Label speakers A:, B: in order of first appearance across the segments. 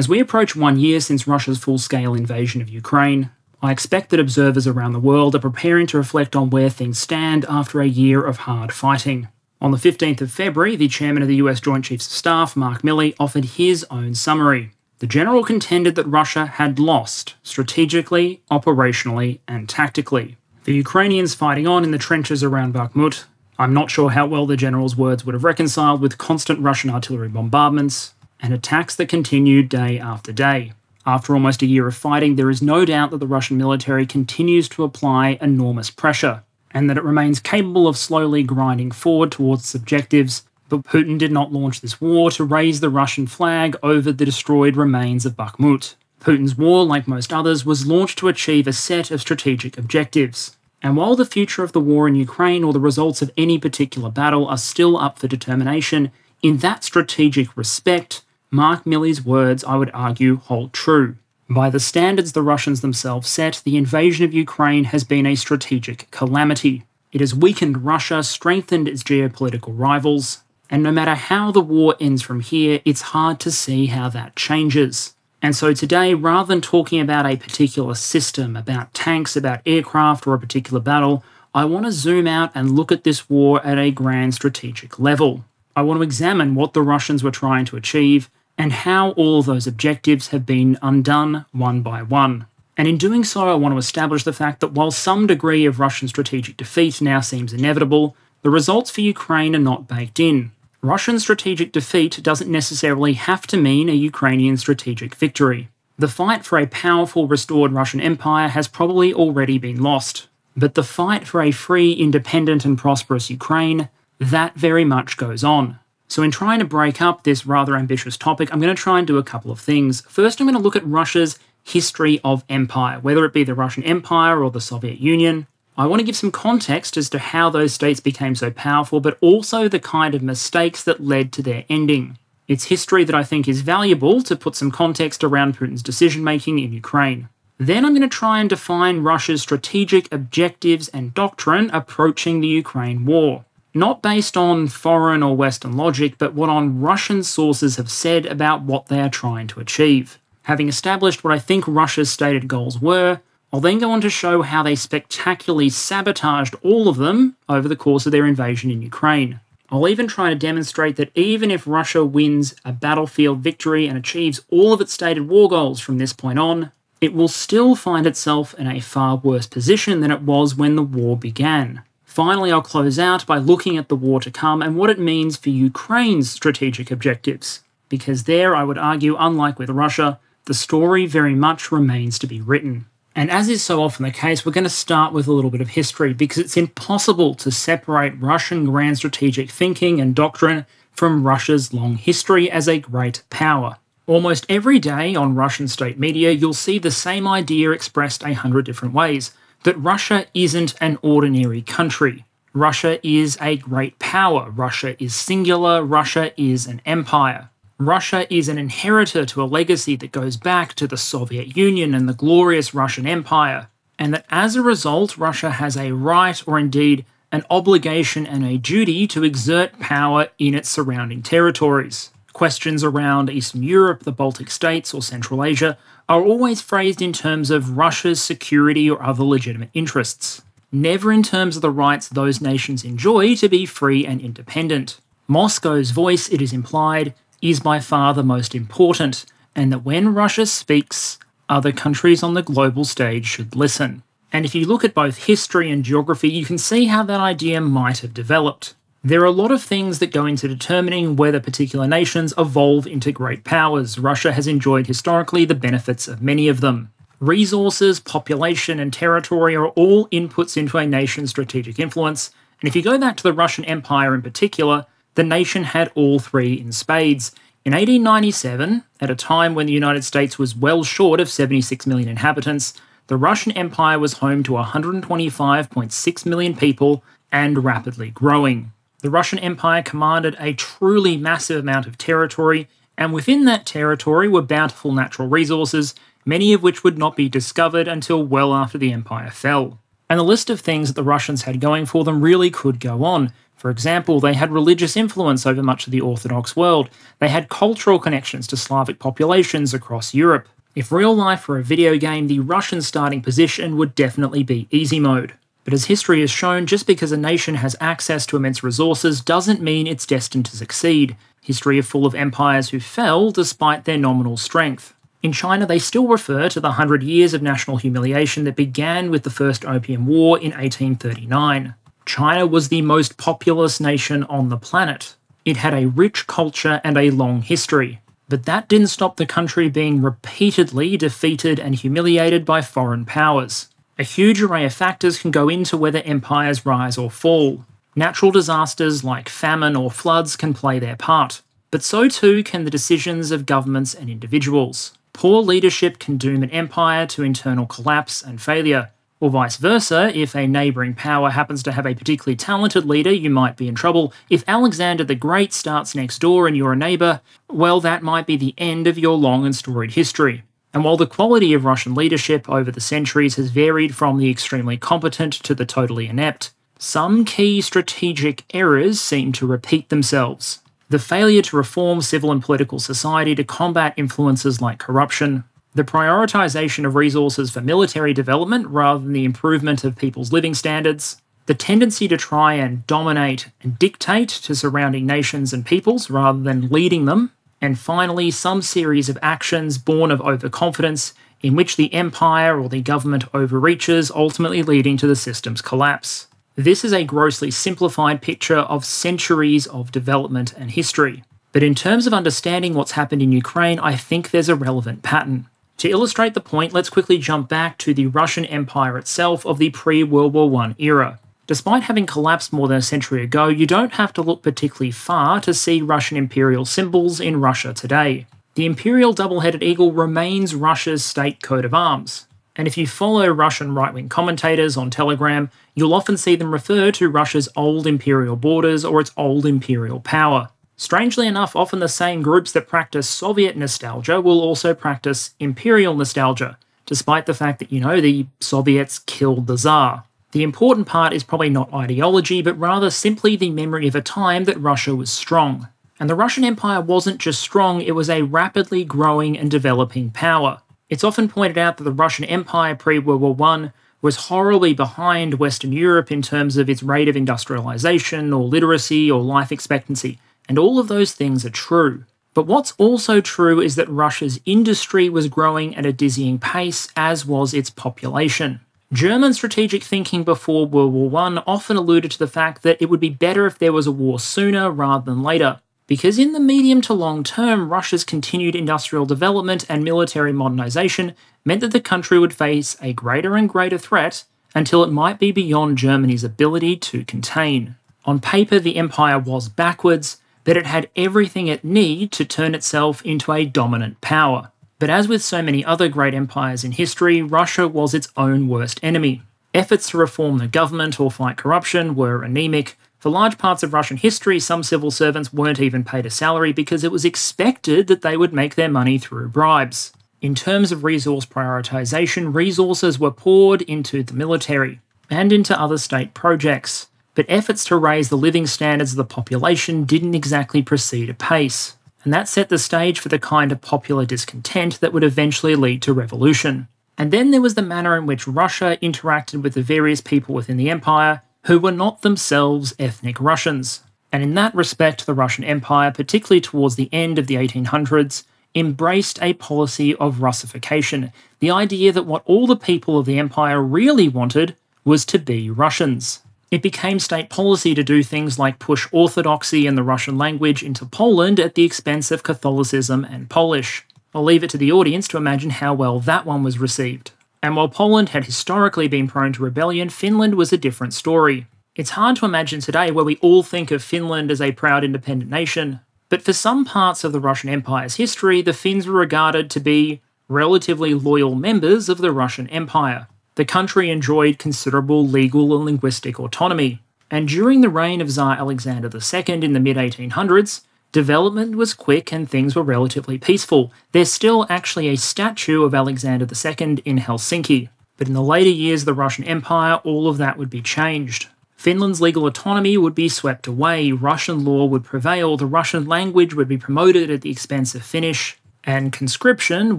A: As we approach one year since Russia's full scale invasion of Ukraine, I expect that observers around the world are preparing to reflect on where things stand after a year of hard fighting. On the 15th of February, the chairman of the US Joint Chiefs of Staff, Mark Milley, offered his own summary. The general contended that Russia had lost strategically, operationally, and tactically. The Ukrainians fighting on in the trenches around Bakhmut. I'm not sure how well the general's words would have reconciled with constant Russian artillery bombardments and attacks that continued day after day. After almost a year of fighting, there is no doubt that the Russian military continues to apply enormous pressure and that it remains capable of slowly grinding forward towards its objectives. But Putin did not launch this war to raise the Russian flag over the destroyed remains of Bakhmut. Putin's war, like most others, was launched to achieve a set of strategic objectives. And while the future of the war in Ukraine or the results of any particular battle are still up for determination, in that strategic respect, Mark Milley's words, I would argue, hold true. By the standards the Russians themselves set, the invasion of Ukraine has been a strategic calamity. It has weakened Russia, strengthened its geopolitical rivals, and no matter how the war ends from here, it's hard to see how that changes. And so today, rather than talking about a particular system, about tanks, about aircraft, or a particular battle, I want to zoom out and look at this war at a grand strategic level. I want to examine what the Russians were trying to achieve and how all those objectives have been undone one by one. And in doing so, I want to establish the fact that while some degree of Russian strategic defeat now seems inevitable, the results for Ukraine are not baked in. Russian strategic defeat doesn't necessarily have to mean a Ukrainian strategic victory. The fight for a powerful restored Russian Empire has probably already been lost. But the fight for a free, independent, and prosperous Ukraine, that very much goes on. So, in trying to break up this rather ambitious topic, I'm going to try and do a couple of things. First, I'm going to look at Russia's history of empire, whether it be the Russian Empire or the Soviet Union. I want to give some context as to how those states became so powerful, but also the kind of mistakes that led to their ending. It's history that I think is valuable to put some context around Putin's decision making in Ukraine. Then I'm going to try and define Russia's strategic objectives and doctrine approaching the Ukraine war not based on foreign or Western logic, but what on Russian sources have said about what they are trying to achieve. Having established what I think Russia's stated goals were, I'll then go on to show how they spectacularly sabotaged all of them over the course of their invasion in Ukraine. I'll even try to demonstrate that even if Russia wins a battlefield victory and achieves all of its stated war goals from this point on, it will still find itself in a far worse position than it was when the war began. Finally, I'll close out by looking at the war to come and what it means for Ukraine's strategic objectives. Because there, I would argue, unlike with Russia, the story very much remains to be written. And as is so often the case, we're going to start with a little bit of history because it's impossible to separate Russian grand strategic thinking and doctrine from Russia's long history as a great power. Almost every day on Russian state media, you'll see the same idea expressed a hundred different ways that Russia isn't an ordinary country. Russia is a great power. Russia is singular. Russia is an empire. Russia is an inheritor to a legacy that goes back to the Soviet Union and the glorious Russian Empire, and that as a result, Russia has a right, or indeed an obligation and a duty, to exert power in its surrounding territories. Questions around Eastern Europe, the Baltic states, or Central Asia are always phrased in terms of Russia's security or other legitimate interests, never in terms of the rights those nations enjoy to be free and independent. Moscow's voice, it is implied, is by far the most important, and that when Russia speaks, other countries on the global stage should listen. And if you look at both history and geography, you can see how that idea might have developed. There are a lot of things that go into determining whether particular nations evolve into great powers. Russia has enjoyed historically the benefits of many of them. Resources, population, and territory are all inputs into a nation's strategic influence, and if you go back to the Russian Empire in particular, the nation had all three in spades. In 1897, at a time when the United States was well short of 76 million inhabitants, the Russian Empire was home to 125.6 million people and rapidly growing. The Russian Empire commanded a truly massive amount of territory, and within that territory were bountiful natural resources, many of which would not be discovered until well after the empire fell. And the list of things that the Russians had going for them really could go on. For example, they had religious influence over much of the Orthodox world. They had cultural connections to Slavic populations across Europe. If real life were a video game, the Russian starting position would definitely be easy mode. But as history has shown, just because a nation has access to immense resources doesn't mean it's destined to succeed. History is full of empires who fell despite their nominal strength. In China, they still refer to the hundred years of national humiliation that began with the First Opium War in 1839. China was the most populous nation on the planet. It had a rich culture and a long history. But that didn't stop the country being repeatedly defeated and humiliated by foreign powers. A huge array of factors can go into whether empires rise or fall. Natural disasters like famine or floods can play their part, but so too can the decisions of governments and individuals. Poor leadership can doom an empire to internal collapse and failure, or vice versa, if a neighbouring power happens to have a particularly talented leader, you might be in trouble. If Alexander the Great starts next door and you're a neighbour, well, that might be the end of your long and storied history. And while the quality of Russian leadership over the centuries has varied from the extremely competent to the totally inept, some key strategic errors seem to repeat themselves. The failure to reform civil and political society to combat influences like corruption, the prioritisation of resources for military development rather than the improvement of people's living standards, the tendency to try and dominate and dictate to surrounding nations and peoples rather than leading them, and finally, some series of actions born of overconfidence in which the empire or the government overreaches, ultimately leading to the system's collapse. This is a grossly simplified picture of centuries of development and history. But in terms of understanding what's happened in Ukraine, I think there's a relevant pattern. To illustrate the point, let's quickly jump back to the Russian Empire itself of the pre World War I era. Despite having collapsed more than a century ago, you don't have to look particularly far to see Russian imperial symbols in Russia today. The imperial double headed eagle remains Russia's state coat of arms. And if you follow Russian right wing commentators on Telegram, you'll often see them refer to Russia's old imperial borders or its old imperial power. Strangely enough, often the same groups that practice Soviet nostalgia will also practice imperial nostalgia, despite the fact that, you know, the Soviets killed the Tsar. The important part is probably not ideology, but rather simply the memory of a time that Russia was strong. And the Russian Empire wasn't just strong, it was a rapidly growing and developing power. It's often pointed out that the Russian Empire pre World War I was horribly behind Western Europe in terms of its rate of industrialization or literacy or life expectancy. And all of those things are true. But what's also true is that Russia's industry was growing at a dizzying pace, as was its population. German strategic thinking before World War I often alluded to the fact that it would be better if there was a war sooner rather than later, because in the medium to long term, Russia's continued industrial development and military modernization meant that the country would face a greater and greater threat until it might be beyond Germany's ability to contain. On paper, the empire was backwards, but it had everything it needed to turn itself into a dominant power. But as with so many other great empires in history, Russia was its own worst enemy. Efforts to reform the government or fight corruption were anemic. For large parts of Russian history, some civil servants weren't even paid a salary because it was expected that they would make their money through bribes. In terms of resource prioritization, resources were poured into the military and into other state projects but efforts to raise the living standards of the population didn't exactly proceed apace, and that set the stage for the kind of popular discontent that would eventually lead to revolution. And then there was the manner in which Russia interacted with the various people within the empire who were not themselves ethnic Russians. And in that respect, the Russian Empire, particularly towards the end of the 1800s, embraced a policy of Russification, the idea that what all the people of the empire really wanted was to be Russians. It became state policy to do things like push orthodoxy and the Russian language into Poland at the expense of Catholicism and Polish. I'll leave it to the audience to imagine how well that one was received. And while Poland had historically been prone to rebellion, Finland was a different story. It's hard to imagine today where we all think of Finland as a proud independent nation, but for some parts of the Russian Empire's history, the Finns were regarded to be relatively loyal members of the Russian Empire the country enjoyed considerable legal and linguistic autonomy, and during the reign of Tsar Alexander II in the mid 1800s, development was quick and things were relatively peaceful. There's still actually a statue of Alexander II in Helsinki, but in the later years of the Russian Empire, all of that would be changed. Finland's legal autonomy would be swept away, Russian law would prevail, the Russian language would be promoted at the expense of Finnish, and conscription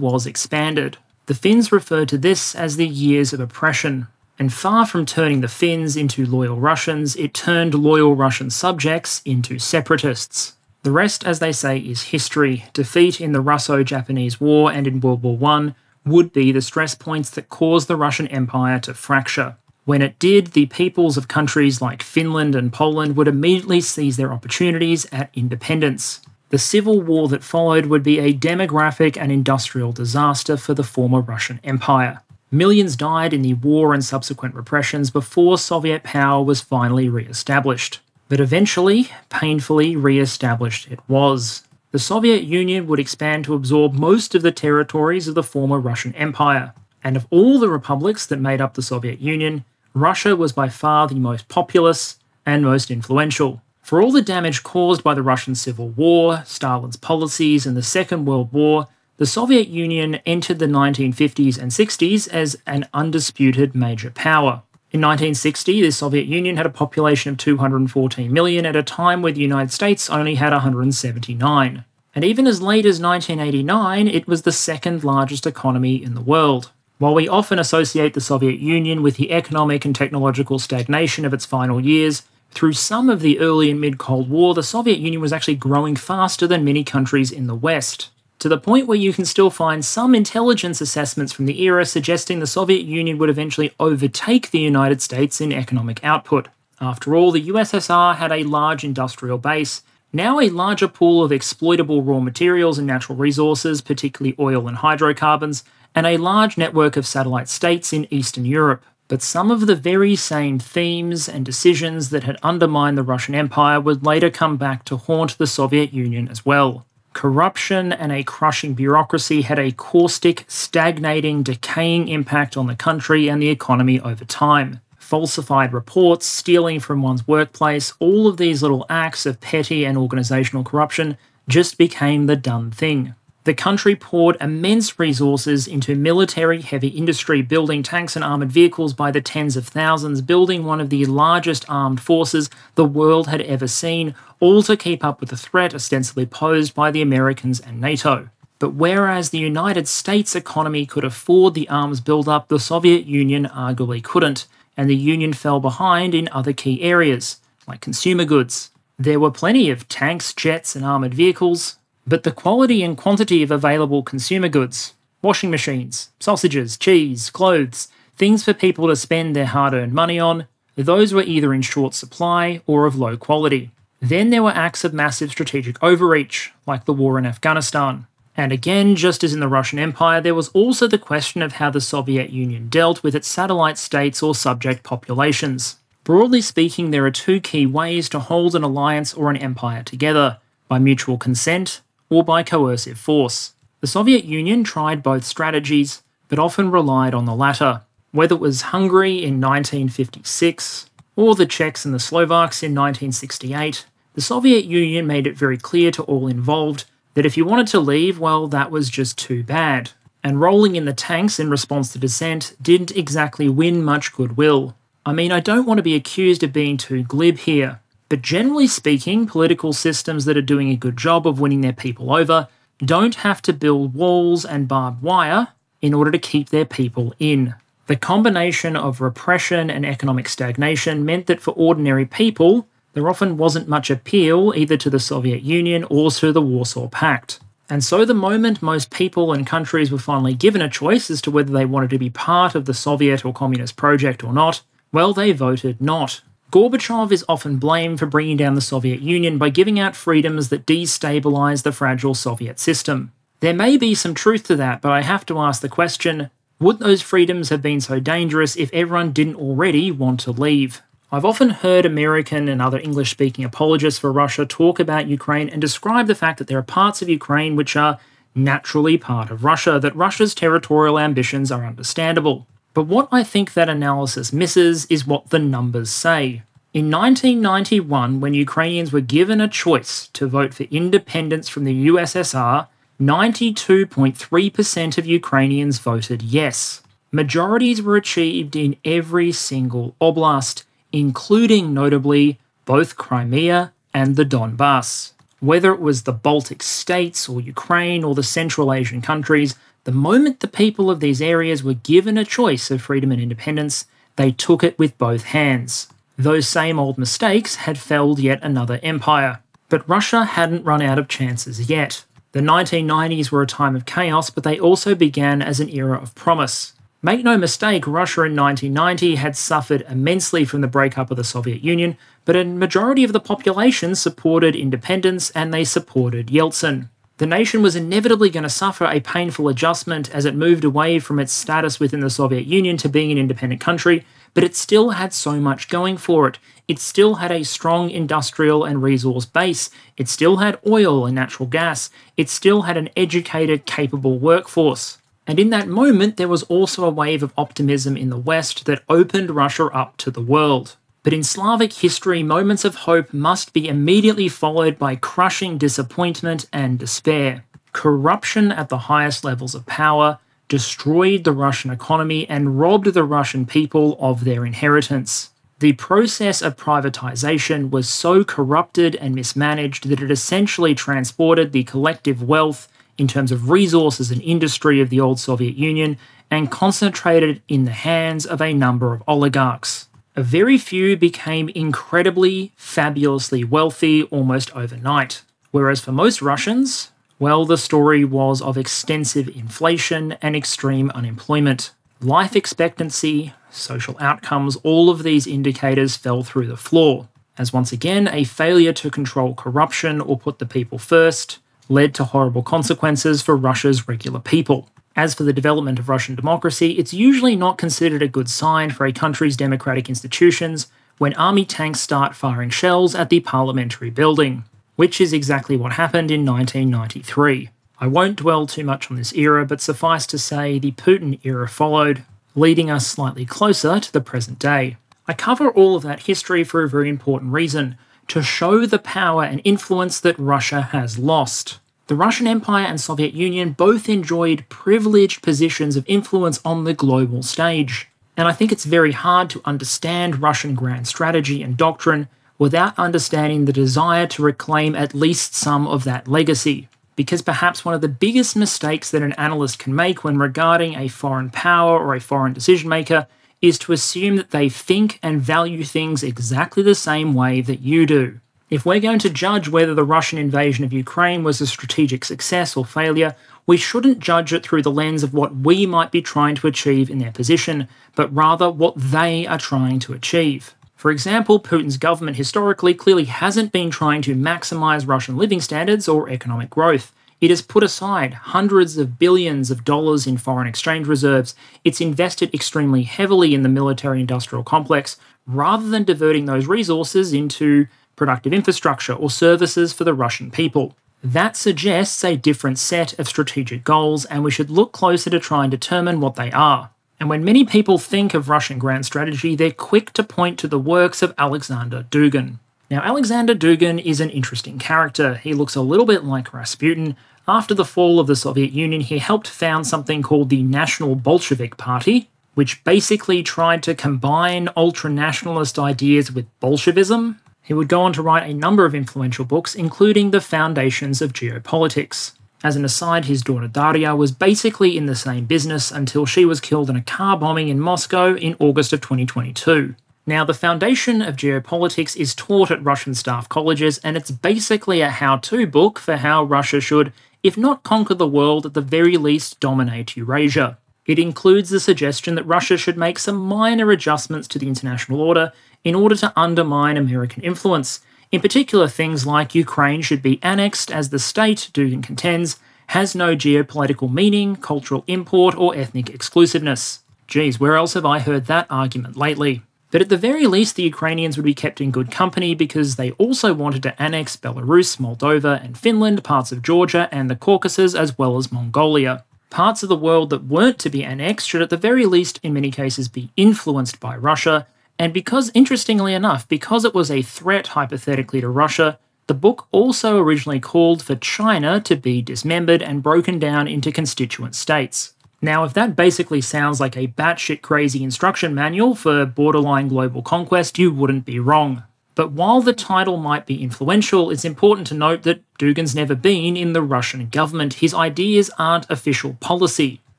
A: was expanded. The Finns referred to this as the years of oppression, and far from turning the Finns into loyal Russians, it turned loyal Russian subjects into separatists. The rest, as they say, is history. Defeat in the Russo Japanese War and in World War I would be the stress points that caused the Russian Empire to fracture. When it did, the peoples of countries like Finland and Poland would immediately seize their opportunities at independence. The civil war that followed would be a demographic and industrial disaster for the former Russian Empire. Millions died in the war and subsequent repressions before Soviet power was finally re established. But eventually, painfully re established it was. The Soviet Union would expand to absorb most of the territories of the former Russian Empire. And of all the republics that made up the Soviet Union, Russia was by far the most populous and most influential. For all the damage caused by the Russian Civil War, Stalin's policies, and the Second World War, the Soviet Union entered the 1950s and 60s as an undisputed major power. In 1960, the Soviet Union had a population of 214 million at a time where the United States only had 179. And even as late as 1989, it was the second largest economy in the world. While we often associate the Soviet Union with the economic and technological stagnation of its final years, through some of the early and mid Cold War, the Soviet Union was actually growing faster than many countries in the West, to the point where you can still find some intelligence assessments from the era suggesting the Soviet Union would eventually overtake the United States in economic output. After all, the USSR had a large industrial base, now a larger pool of exploitable raw materials and natural resources, particularly oil and hydrocarbons, and a large network of satellite states in Eastern Europe. But some of the very same themes and decisions that had undermined the Russian Empire would later come back to haunt the Soviet Union as well. Corruption and a crushing bureaucracy had a caustic, stagnating, decaying impact on the country and the economy over time. Falsified reports, stealing from one's workplace, all of these little acts of petty and organisational corruption just became the done thing the country poured immense resources into military heavy industry, building tanks and armoured vehicles by the tens of thousands, building one of the largest armed forces the world had ever seen, all to keep up with the threat ostensibly posed by the Americans and NATO. But whereas the United States economy could afford the arms build-up, the Soviet Union arguably couldn't, and the Union fell behind in other key areas, like consumer goods. There were plenty of tanks, jets, and armoured vehicles, but the quality and quantity of available consumer goods washing machines, sausages, cheese, clothes, things for people to spend their hard earned money on those were either in short supply or of low quality. Then there were acts of massive strategic overreach, like the war in Afghanistan. And again, just as in the Russian Empire, there was also the question of how the Soviet Union dealt with its satellite states or subject populations. Broadly speaking, there are two key ways to hold an alliance or an empire together by mutual consent or by coercive force. The Soviet Union tried both strategies, but often relied on the latter. Whether it was Hungary in 1956 or the Czechs and the Slovaks in 1968, the Soviet Union made it very clear to all involved that if you wanted to leave, well, that was just too bad. And rolling in the tanks in response to dissent didn't exactly win much goodwill. I mean, I don't want to be accused of being too glib here, but generally speaking, political systems that are doing a good job of winning their people over don't have to build walls and barbed wire in order to keep their people in. The combination of repression and economic stagnation meant that for ordinary people, there often wasn't much appeal either to the Soviet Union or to the Warsaw Pact. And so, the moment most people and countries were finally given a choice as to whether they wanted to be part of the Soviet or Communist project or not, well, they voted not. Gorbachev is often blamed for bringing down the Soviet Union by giving out freedoms that destabilize the fragile Soviet system. There may be some truth to that, but I have to ask the question would those freedoms have been so dangerous if everyone didn't already want to leave? I've often heard American and other English speaking apologists for Russia talk about Ukraine and describe the fact that there are parts of Ukraine which are naturally part of Russia, that Russia's territorial ambitions are understandable. But what I think that analysis misses is what the numbers say. In 1991, when Ukrainians were given a choice to vote for independence from the USSR, 92.3% of Ukrainians voted yes. Majorities were achieved in every single oblast, including notably both Crimea and the Donbass. Whether it was the Baltic states or Ukraine or the Central Asian countries, the moment the people of these areas were given a choice of freedom and independence, they took it with both hands. Those same old mistakes had felled yet another empire. But Russia hadn't run out of chances yet. The 1990s were a time of chaos, but they also began as an era of promise. Make no mistake, Russia in 1990 had suffered immensely from the breakup of the Soviet Union, but a majority of the population supported independence and they supported Yeltsin. The nation was inevitably going to suffer a painful adjustment as it moved away from its status within the Soviet Union to being an independent country, but it still had so much going for it. It still had a strong industrial and resource base. It still had oil and natural gas. It still had an educated, capable workforce. And in that moment, there was also a wave of optimism in the West that opened Russia up to the world. But in Slavic history, moments of hope must be immediately followed by crushing disappointment and despair. Corruption at the highest levels of power destroyed the Russian economy and robbed the Russian people of their inheritance. The process of privatization was so corrupted and mismanaged that it essentially transported the collective wealth in terms of resources and industry of the old Soviet Union and concentrated in the hands of a number of oligarchs. A very few became incredibly, fabulously wealthy almost overnight. Whereas for most Russians, well, the story was of extensive inflation and extreme unemployment. Life expectancy, social outcomes, all of these indicators fell through the floor, as once again, a failure to control corruption or put the people first led to horrible consequences for Russia's regular people. As for the development of Russian democracy, it's usually not considered a good sign for a country's democratic institutions when army tanks start firing shells at the parliamentary building, which is exactly what happened in 1993. I won't dwell too much on this era, but suffice to say the Putin era followed, leading us slightly closer to the present day. I cover all of that history for a very important reason to show the power and influence that Russia has lost. The Russian Empire and Soviet Union both enjoyed privileged positions of influence on the global stage. And I think it's very hard to understand Russian grand strategy and doctrine without understanding the desire to reclaim at least some of that legacy. Because perhaps one of the biggest mistakes that an analyst can make when regarding a foreign power or a foreign decision maker is to assume that they think and value things exactly the same way that you do. If we're going to judge whether the Russian invasion of Ukraine was a strategic success or failure, we shouldn't judge it through the lens of what we might be trying to achieve in their position, but rather what they are trying to achieve. For example, Putin's government historically clearly hasn't been trying to maximize Russian living standards or economic growth. It has put aside hundreds of billions of dollars in foreign exchange reserves. It's invested extremely heavily in the military industrial complex rather than diverting those resources into productive infrastructure, or services for the Russian people. That suggests a different set of strategic goals, and we should look closer to try and determine what they are. And when many people think of Russian grand strategy, they're quick to point to the works of Alexander Dugin. Now, Alexander Dugin is an interesting character. He looks a little bit like Rasputin. After the fall of the Soviet Union, he helped found something called the National Bolshevik Party, which basically tried to combine ultra nationalist ideas with Bolshevism he would go on to write a number of influential books, including The Foundations of Geopolitics. As an aside, his daughter Daria was basically in the same business until she was killed in a car bombing in Moscow in August of 2022. Now, the foundation of geopolitics is taught at Russian staff colleges, and it's basically a how to book for how Russia should, if not conquer the world, at the very least dominate Eurasia. It includes the suggestion that Russia should make some minor adjustments to the international order in order to undermine American influence. In particular, things like Ukraine should be annexed as the state, Dugin contends, has no geopolitical meaning, cultural import, or ethnic exclusiveness. Geez, where else have I heard that argument lately? But at the very least, the Ukrainians would be kept in good company because they also wanted to annex Belarus, Moldova, and Finland, parts of Georgia, and the Caucasus, as well as Mongolia. Parts of the world that weren't to be annexed should, at the very least, in many cases, be influenced by Russia, and because, interestingly enough, because it was a threat hypothetically to Russia, the book also originally called for China to be dismembered and broken down into constituent states. Now, if that basically sounds like a batshit crazy instruction manual for borderline global conquest, you wouldn't be wrong. But while the title might be influential, it's important to note that Dugin's never been in the Russian government. His ideas aren't official policy.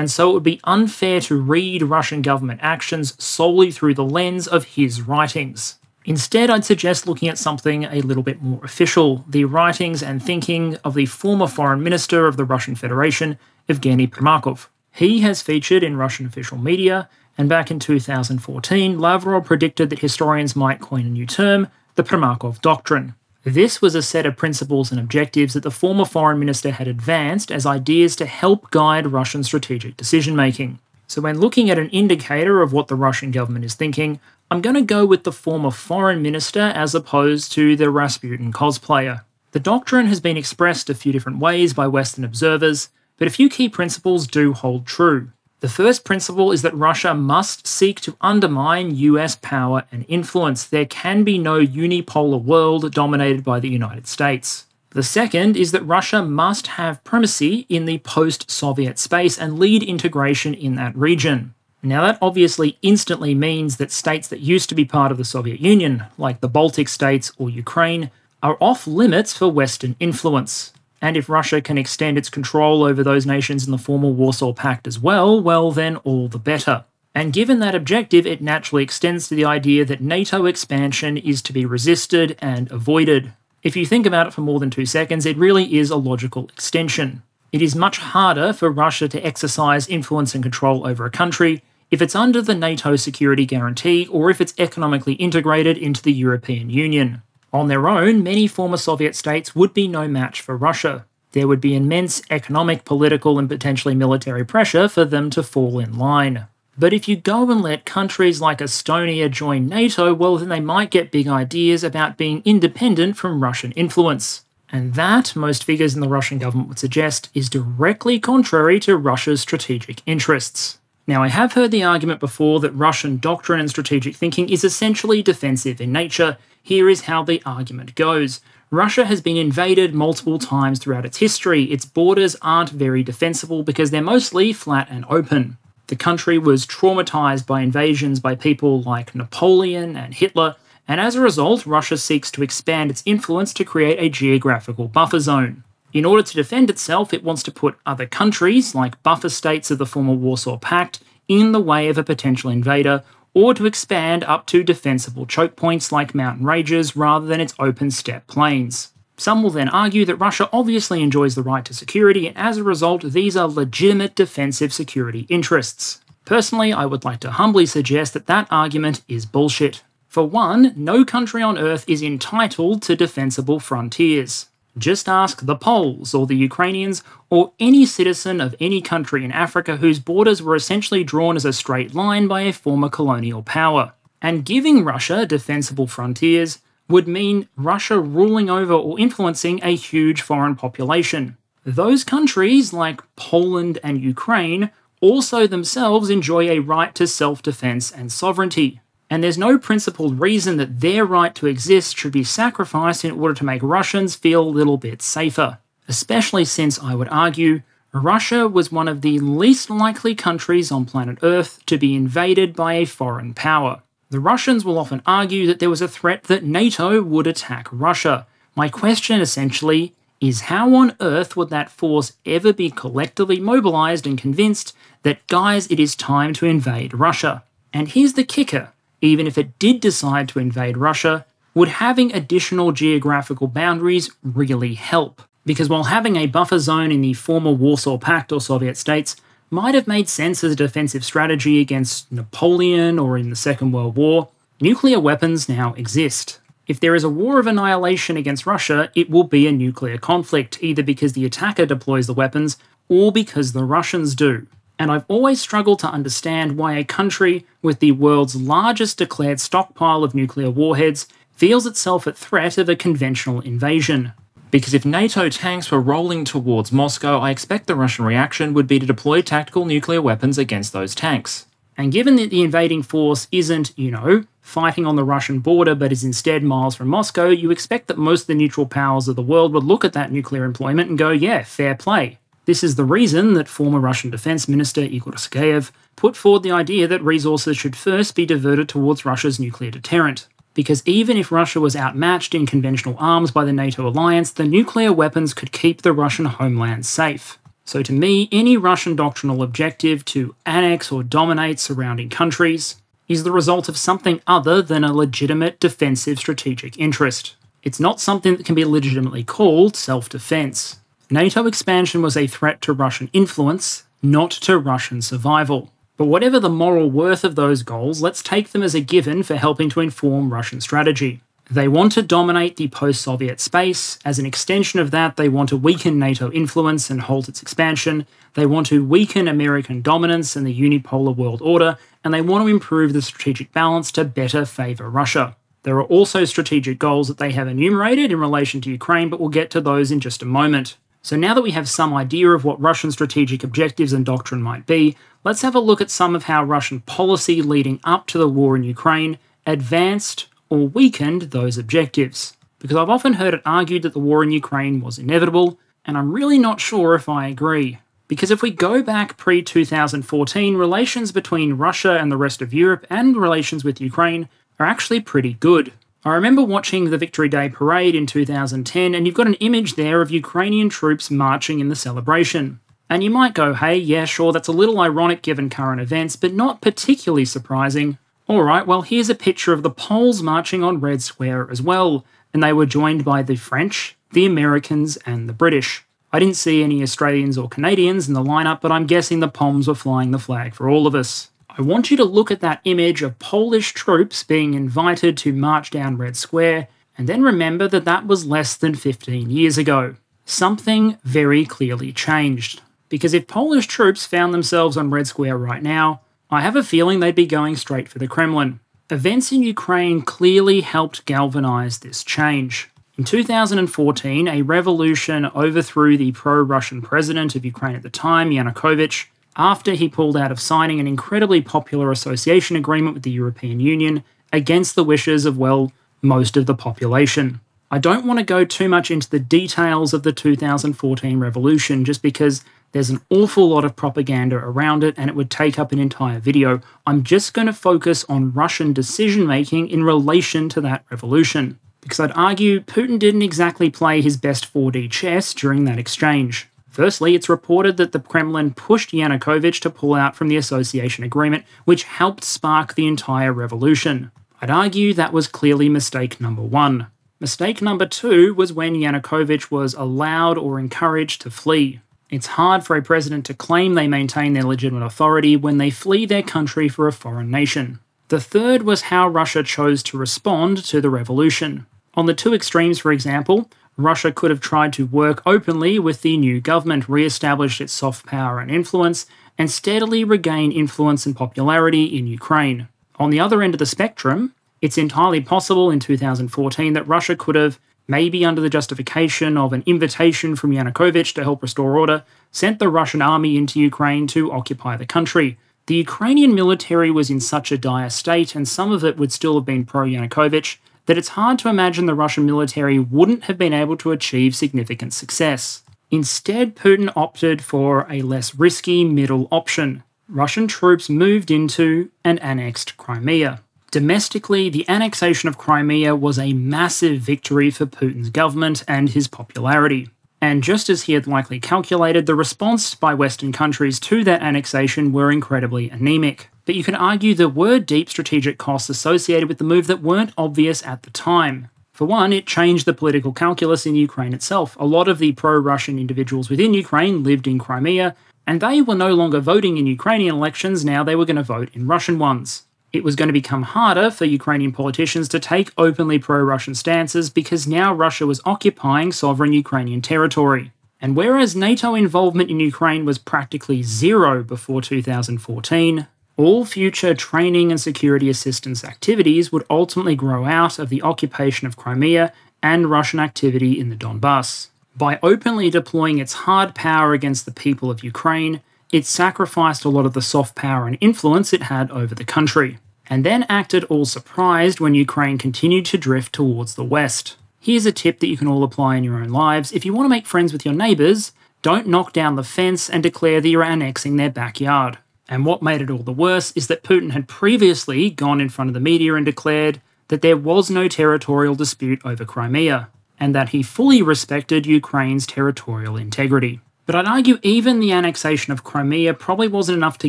A: And so it would be unfair to read Russian government actions solely through the lens of his writings. Instead, I'd suggest looking at something a little bit more official the writings and thinking of the former foreign minister of the Russian Federation, Evgeny Primakov. He has featured in Russian official media, and back in 2014, Lavrov predicted that historians might coin a new term, the Primakov Doctrine. This was a set of principles and objectives that the former foreign minister had advanced as ideas to help guide Russian strategic decision making. So, when looking at an indicator of what the Russian government is thinking, I'm going to go with the former foreign minister as opposed to the Rasputin cosplayer. The doctrine has been expressed a few different ways by Western observers, but a few key principles do hold true. The first principle is that Russia must seek to undermine US power and influence. There can be no unipolar world dominated by the United States. The second is that Russia must have primacy in the post Soviet space and lead integration in that region. Now, that obviously instantly means that states that used to be part of the Soviet Union, like the Baltic states or Ukraine, are off limits for Western influence. And if Russia can extend its control over those nations in the former Warsaw Pact as well, well, then all the better. And given that objective, it naturally extends to the idea that NATO expansion is to be resisted and avoided. If you think about it for more than two seconds, it really is a logical extension. It is much harder for Russia to exercise influence and control over a country if it's under the NATO security guarantee or if it's economically integrated into the European Union. On their own, many former Soviet states would be no match for Russia. There would be immense economic, political, and potentially military pressure for them to fall in line. But if you go and let countries like Estonia join NATO, well, then they might get big ideas about being independent from Russian influence. And that, most figures in the Russian government would suggest, is directly contrary to Russia's strategic interests. Now, I have heard the argument before that Russian doctrine and strategic thinking is essentially defensive in nature, here is how the argument goes. Russia has been invaded multiple times throughout its history. Its borders aren't very defensible because they're mostly flat and open. The country was traumatized by invasions by people like Napoleon and Hitler, and as a result, Russia seeks to expand its influence to create a geographical buffer zone. In order to defend itself, it wants to put other countries, like buffer states of the former Warsaw Pact, in the way of a potential invader or to expand up to defensible choke points like mountain ranges rather than its open steppe plains. Some will then argue that Russia obviously enjoys the right to security, and as a result, these are legitimate defensive security interests. Personally, I would like to humbly suggest that that argument is bullshit. For one, no country on Earth is entitled to defensible frontiers. Just ask the Poles or the Ukrainians or any citizen of any country in Africa whose borders were essentially drawn as a straight line by a former colonial power. And giving Russia defensible frontiers would mean Russia ruling over or influencing a huge foreign population. Those countries, like Poland and Ukraine, also themselves enjoy a right to self defense and sovereignty and there's no principled reason that their right to exist should be sacrificed in order to make Russians feel a little bit safer. Especially since I would argue Russia was one of the least likely countries on planet Earth to be invaded by a foreign power. The Russians will often argue that there was a threat that NATO would attack Russia. My question essentially is how on earth would that force ever be collectively mobilized and convinced that, guys, it is time to invade Russia? And here's the kicker even if it did decide to invade Russia, would having additional geographical boundaries really help? Because while having a buffer zone in the former Warsaw Pact or Soviet states might have made sense as a defensive strategy against Napoleon or in the Second World War, nuclear weapons now exist. If there is a war of annihilation against Russia, it will be a nuclear conflict, either because the attacker deploys the weapons or because the Russians do and I've always struggled to understand why a country with the world's largest declared stockpile of nuclear warheads feels itself at threat of a conventional invasion. Because if NATO tanks were rolling towards Moscow, I expect the Russian reaction would be to deploy tactical nuclear weapons against those tanks. And given that the invading force isn't, you know, fighting on the Russian border but is instead miles from Moscow, you expect that most of the neutral powers of the world would look at that nuclear employment and go, yeah, fair play. This is the reason that former Russian Defense Minister Igor Sergeyev put forward the idea that resources should first be diverted towards Russia's nuclear deterrent. Because even if Russia was outmatched in conventional arms by the NATO alliance, the nuclear weapons could keep the Russian homeland safe. So, to me, any Russian doctrinal objective to annex or dominate surrounding countries is the result of something other than a legitimate defensive strategic interest. It's not something that can be legitimately called self defense. NATO expansion was a threat to Russian influence, not to Russian survival. But whatever the moral worth of those goals, let's take them as a given for helping to inform Russian strategy. They want to dominate the post Soviet space. As an extension of that, they want to weaken NATO influence and halt its expansion. They want to weaken American dominance and the unipolar world order. And they want to improve the strategic balance to better favour Russia. There are also strategic goals that they have enumerated in relation to Ukraine, but we'll get to those in just a moment. So now that we have some idea of what Russian strategic objectives and doctrine might be, let's have a look at some of how Russian policy leading up to the war in Ukraine advanced or weakened those objectives. Because I've often heard it argued that the war in Ukraine was inevitable, and I'm really not sure if I agree. Because if we go back pre 2014, relations between Russia and the rest of Europe and relations with Ukraine are actually pretty good. I remember watching the Victory Day parade in 2010, and you've got an image there of Ukrainian troops marching in the celebration. And you might go, hey, yeah, sure, that's a little ironic given current events, but not particularly surprising. Alright, well, here's a picture of the Poles marching on Red Square as well, and they were joined by the French, the Americans, and the British. I didn't see any Australians or Canadians in the lineup, but I'm guessing the Poms were flying the flag for all of us. I want you to look at that image of Polish troops being invited to march down Red Square, and then remember that that was less than 15 years ago. Something very clearly changed. Because if Polish troops found themselves on Red Square right now, I have a feeling they'd be going straight for the Kremlin. Events in Ukraine clearly helped galvanise this change. In 2014, a revolution overthrew the pro Russian president of Ukraine at the time, Yanukovych, after he pulled out of signing an incredibly popular association agreement with the European Union against the wishes of, well, most of the population. I don't want to go too much into the details of the 2014 revolution just because there's an awful lot of propaganda around it and it would take up an entire video. I'm just going to focus on Russian decision making in relation to that revolution. Because I'd argue Putin didn't exactly play his best 4D chess during that exchange. Firstly, it's reported that the Kremlin pushed Yanukovych to pull out from the association agreement, which helped spark the entire revolution. I'd argue that was clearly mistake number one. Mistake number two was when Yanukovych was allowed or encouraged to flee. It's hard for a president to claim they maintain their legitimate authority when they flee their country for a foreign nation. The third was how Russia chose to respond to the revolution. On the two extremes, for example, Russia could have tried to work openly with the new government, re establish its soft power and influence, and steadily regain influence and popularity in Ukraine. On the other end of the spectrum, it's entirely possible in 2014 that Russia could have, maybe under the justification of an invitation from Yanukovych to help restore order, sent the Russian army into Ukraine to occupy the country. The Ukrainian military was in such a dire state, and some of it would still have been pro Yanukovych, that it's hard to imagine the Russian military wouldn't have been able to achieve significant success. Instead, Putin opted for a less risky middle option. Russian troops moved into and annexed Crimea. Domestically, the annexation of Crimea was a massive victory for Putin's government and his popularity. And just as he had likely calculated, the response by Western countries to that annexation were incredibly anemic. But you can argue there were deep strategic costs associated with the move that weren't obvious at the time. For one, it changed the political calculus in Ukraine itself. A lot of the pro Russian individuals within Ukraine lived in Crimea, and they were no longer voting in Ukrainian elections, now they were going to vote in Russian ones it was going to become harder for Ukrainian politicians to take openly pro Russian stances because now Russia was occupying sovereign Ukrainian territory. And whereas NATO involvement in Ukraine was practically zero before 2014, all future training and security assistance activities would ultimately grow out of the occupation of Crimea and Russian activity in the Donbass. By openly deploying its hard power against the people of Ukraine, it sacrificed a lot of the soft power and influence it had over the country, and then acted all surprised when Ukraine continued to drift towards the west. Here's a tip that you can all apply in your own lives. If you want to make friends with your neighbours, don't knock down the fence and declare that you're annexing their backyard. And what made it all the worse is that Putin had previously gone in front of the media and declared that there was no territorial dispute over Crimea, and that he fully respected Ukraine's territorial integrity. But I'd argue even the annexation of Crimea probably wasn't enough to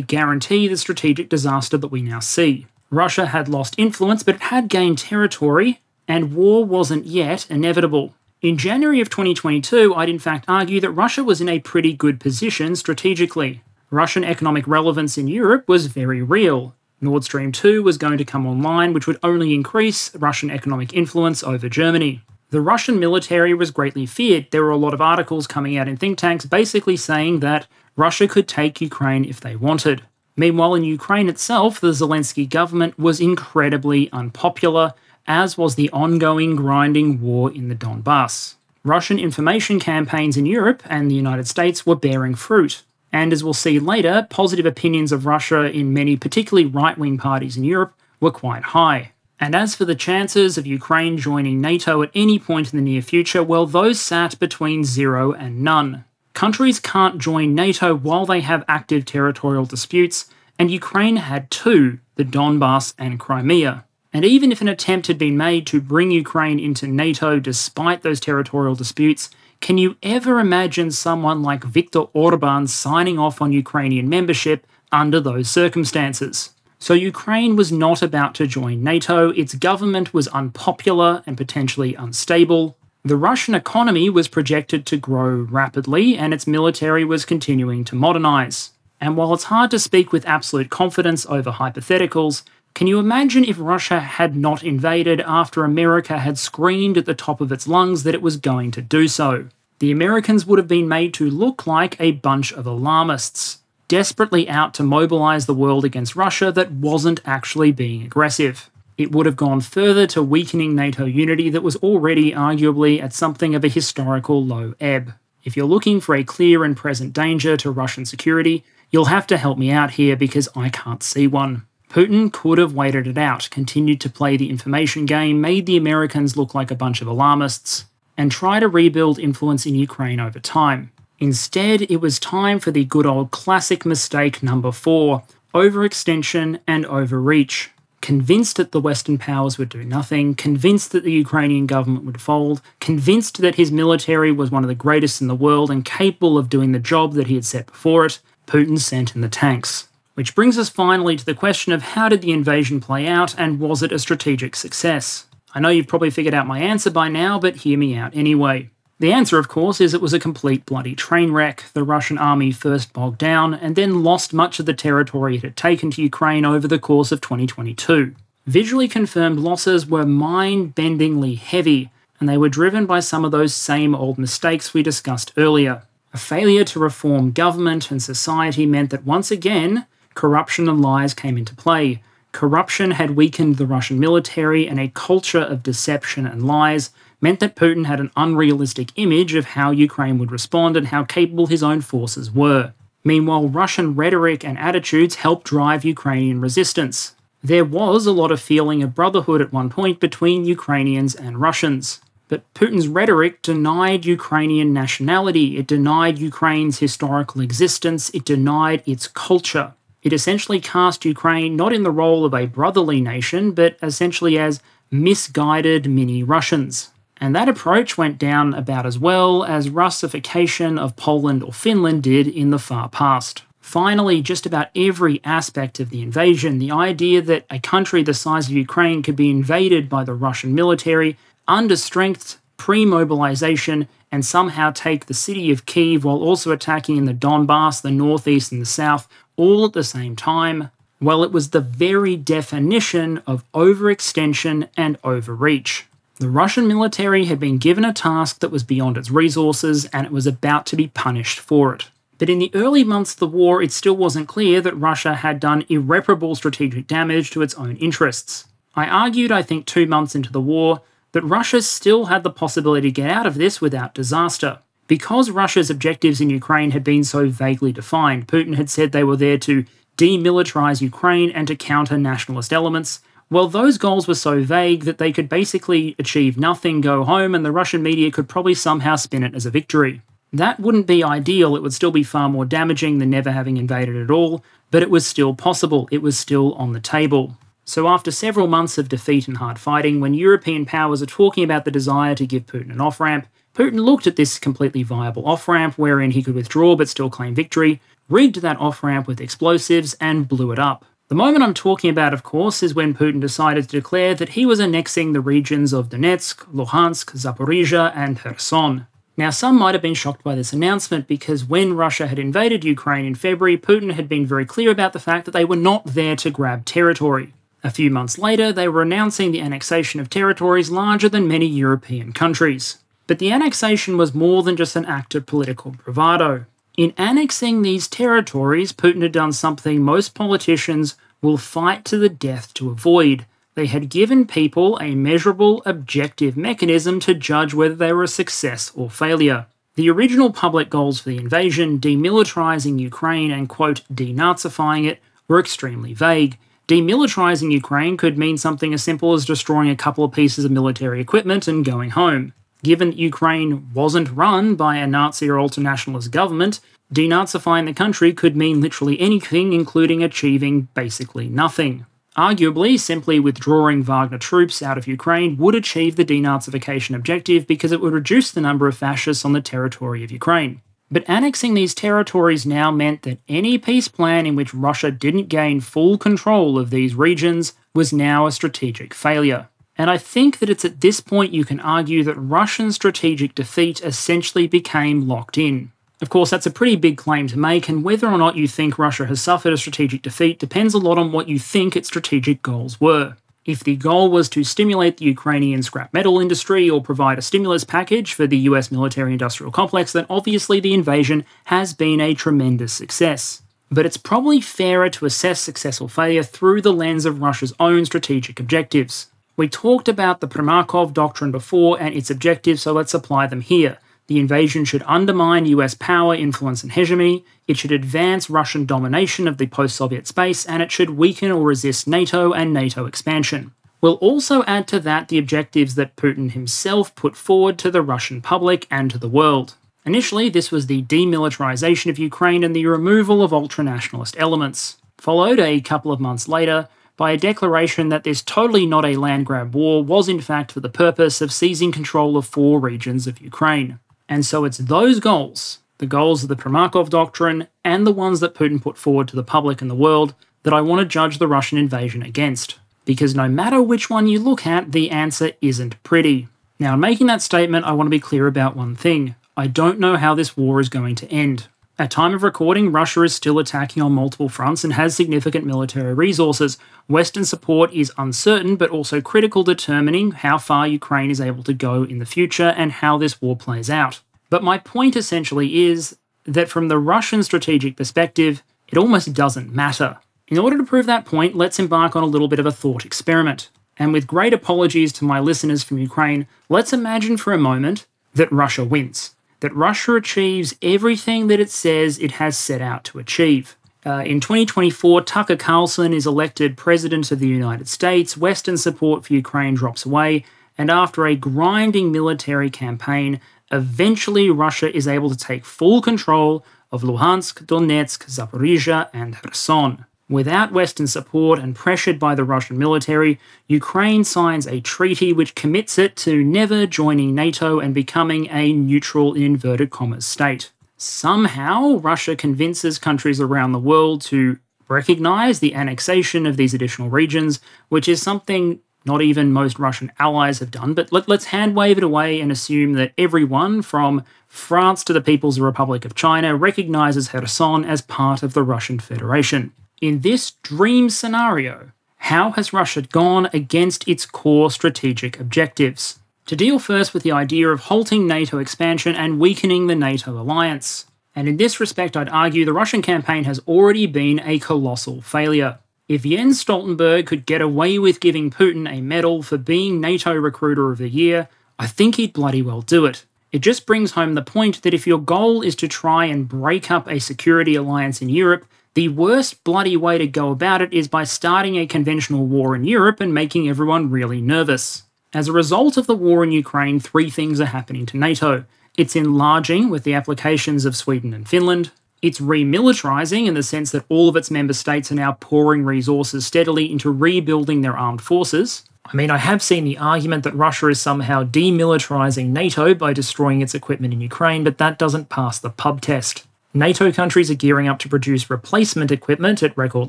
A: guarantee the strategic disaster that we now see. Russia had lost influence, but it had gained territory, and war wasn't yet inevitable. In January of 2022, I'd in fact argue that Russia was in a pretty good position strategically. Russian economic relevance in Europe was very real. Nord Stream 2 was going to come online, which would only increase Russian economic influence over Germany. The Russian military was greatly feared. There were a lot of articles coming out in think tanks basically saying that Russia could take Ukraine if they wanted. Meanwhile, in Ukraine itself, the Zelensky government was incredibly unpopular, as was the ongoing grinding war in the Donbass. Russian information campaigns in Europe and the United States were bearing fruit. And as we'll see later, positive opinions of Russia in many, particularly right wing parties in Europe, were quite high. And as for the chances of Ukraine joining NATO at any point in the near future, well, those sat between zero and none. Countries can't join NATO while they have active territorial disputes, and Ukraine had two the Donbass and Crimea. And even if an attempt had been made to bring Ukraine into NATO despite those territorial disputes, can you ever imagine someone like Viktor Orban signing off on Ukrainian membership under those circumstances? So, Ukraine was not about to join NATO, its government was unpopular and potentially unstable, the Russian economy was projected to grow rapidly, and its military was continuing to modernize. And while it's hard to speak with absolute confidence over hypotheticals, can you imagine if Russia had not invaded after America had screamed at the top of its lungs that it was going to do so? The Americans would have been made to look like a bunch of alarmists, desperately out to mobilize the world against Russia that wasn't actually being aggressive it would have gone further to weakening NATO unity that was already arguably at something of a historical low ebb. If you're looking for a clear and present danger to Russian security, you'll have to help me out here because I can't see one. Putin could have waited it out, continued to play the information game, made the Americans look like a bunch of alarmists, and try to rebuild influence in Ukraine over time. Instead, it was time for the good old classic mistake number four overextension and overreach convinced that the Western powers would do nothing, convinced that the Ukrainian government would fold, convinced that his military was one of the greatest in the world and capable of doing the job that he had set before it, Putin sent in the tanks. Which brings us finally to the question of how did the invasion play out and was it a strategic success? I know you've probably figured out my answer by now, but hear me out anyway. The answer, of course, is it was a complete bloody train wreck. The Russian army first bogged down and then lost much of the territory it had taken to Ukraine over the course of 2022. Visually confirmed losses were mind bendingly heavy, and they were driven by some of those same old mistakes we discussed earlier. A failure to reform government and society meant that once again, corruption and lies came into play. Corruption had weakened the Russian military, and a culture of deception and lies meant that Putin had an unrealistic image of how Ukraine would respond and how capable his own forces were. Meanwhile, Russian rhetoric and attitudes helped drive Ukrainian resistance. There was a lot of feeling of brotherhood at one point between Ukrainians and Russians. But Putin's rhetoric denied Ukrainian nationality, it denied Ukraine's historical existence, it denied its culture. It essentially cast Ukraine not in the role of a brotherly nation, but essentially as misguided mini Russians. And that approach went down about as well as Russification of Poland or Finland did in the far past. Finally, just about every aspect of the invasion, the idea that a country the size of Ukraine could be invaded by the Russian military under strength, pre mobilization, and somehow take the city of Kiev while also attacking in the Donbass, the northeast, and the south, all at the same time, well, it was the very definition of overextension and overreach. The Russian military had been given a task that was beyond its resources and it was about to be punished for it. But in the early months of the war, it still wasn't clear that Russia had done irreparable strategic damage to its own interests. I argued, I think, two months into the war, that Russia still had the possibility to get out of this without disaster. Because Russia's objectives in Ukraine had been so vaguely defined, Putin had said they were there to demilitarize Ukraine and to counter nationalist elements, well, those goals were so vague that they could basically achieve nothing, go home, and the Russian media could probably somehow spin it as a victory. That wouldn't be ideal, it would still be far more damaging than never having invaded at all, but it was still possible, it was still on the table. So, after several months of defeat and hard fighting, when European powers are talking about the desire to give Putin an off ramp, Putin looked at this completely viable off ramp wherein he could withdraw but still claim victory, rigged that off ramp with explosives, and blew it up. The moment I'm talking about, of course, is when Putin decided to declare that he was annexing the regions of Donetsk, Luhansk, Zaporizhia, and Kherson. Now, some might have been shocked by this announcement because when Russia had invaded Ukraine in February, Putin had been very clear about the fact that they were not there to grab territory. A few months later, they were announcing the annexation of territories larger than many European countries. But the annexation was more than just an act of political bravado. In annexing these territories, Putin had done something most politicians will fight to the death to avoid they had given people a measurable, objective mechanism to judge whether they were a success or failure. The original public goals for the invasion, demilitarizing Ukraine and, quote, denazifying it, were extremely vague. Demilitarizing Ukraine could mean something as simple as destroying a couple of pieces of military equipment and going home. Given that Ukraine wasn't run by a Nazi or ultra nationalist government, denazifying the country could mean literally anything, including achieving basically nothing. Arguably, simply withdrawing Wagner troops out of Ukraine would achieve the denazification objective because it would reduce the number of fascists on the territory of Ukraine. But annexing these territories now meant that any peace plan in which Russia didn't gain full control of these regions was now a strategic failure. And I think that it's at this point you can argue that Russian strategic defeat essentially became locked in. Of course, that's a pretty big claim to make, and whether or not you think Russia has suffered a strategic defeat depends a lot on what you think its strategic goals were. If the goal was to stimulate the Ukrainian scrap metal industry or provide a stimulus package for the US military industrial complex, then obviously the invasion has been a tremendous success. But it's probably fairer to assess success or failure through the lens of Russia's own strategic objectives. We talked about the Primakov doctrine before and its objectives, so let's apply them here. The invasion should undermine US power, influence, and hegemony. It should advance Russian domination of the post Soviet space, and it should weaken or resist NATO and NATO expansion. We'll also add to that the objectives that Putin himself put forward to the Russian public and to the world. Initially, this was the demilitarization of Ukraine and the removal of ultranationalist elements, followed a couple of months later by a declaration that this totally not a land grab war was in fact for the purpose of seizing control of four regions of Ukraine. And so it's those goals, the goals of the Primakov Doctrine, and the ones that Putin put forward to the public and the world, that I want to judge the Russian invasion against. Because no matter which one you look at, the answer isn't pretty. Now, in making that statement, I want to be clear about one thing. I don't know how this war is going to end. At time of recording, Russia is still attacking on multiple fronts and has significant military resources. Western support is uncertain, but also critical determining how far Ukraine is able to go in the future and how this war plays out. But my point essentially is that from the Russian strategic perspective, it almost doesn't matter. In order to prove that point, let's embark on a little bit of a thought experiment. And with great apologies to my listeners from Ukraine, let's imagine for a moment that Russia wins that Russia achieves everything that it says it has set out to achieve. Uh, in 2024, Tucker Carlson is elected President of the United States, Western support for Ukraine drops away, and after a grinding military campaign, eventually Russia is able to take full control of Luhansk, Donetsk, Zaporizhia, and Kherson. Without Western support and pressured by the Russian military, Ukraine signs a treaty which commits it to never joining NATO and becoming a neutral in inverted commas state. Somehow, Russia convinces countries around the world to recognize the annexation of these additional regions, which is something not even most Russian allies have done. But let, us hand wave it away and assume that everyone from France to the People's Republic of China recognizes Kherson as part of the Russian Federation. In this dream scenario, how has Russia gone against its core strategic objectives? To deal first with the idea of halting NATO expansion and weakening the NATO alliance. And in this respect, I'd argue the Russian campaign has already been a colossal failure. If Jens Stoltenberg could get away with giving Putin a medal for being NATO Recruiter of the Year, I think he'd bloody well do it. It just brings home the point that if your goal is to try and break up a security alliance in Europe, the worst bloody way to go about it is by starting a conventional war in Europe and making everyone really nervous. As a result of the war in Ukraine, three things are happening to NATO. It's enlarging with the applications of Sweden and Finland. It's remilitarizing in the sense that all of its member states are now pouring resources steadily into rebuilding their armed forces. I mean, I have seen the argument that Russia is somehow demilitarizing NATO by destroying its equipment in Ukraine, but that doesn't pass the pub test. NATO countries are gearing up to produce replacement equipment at record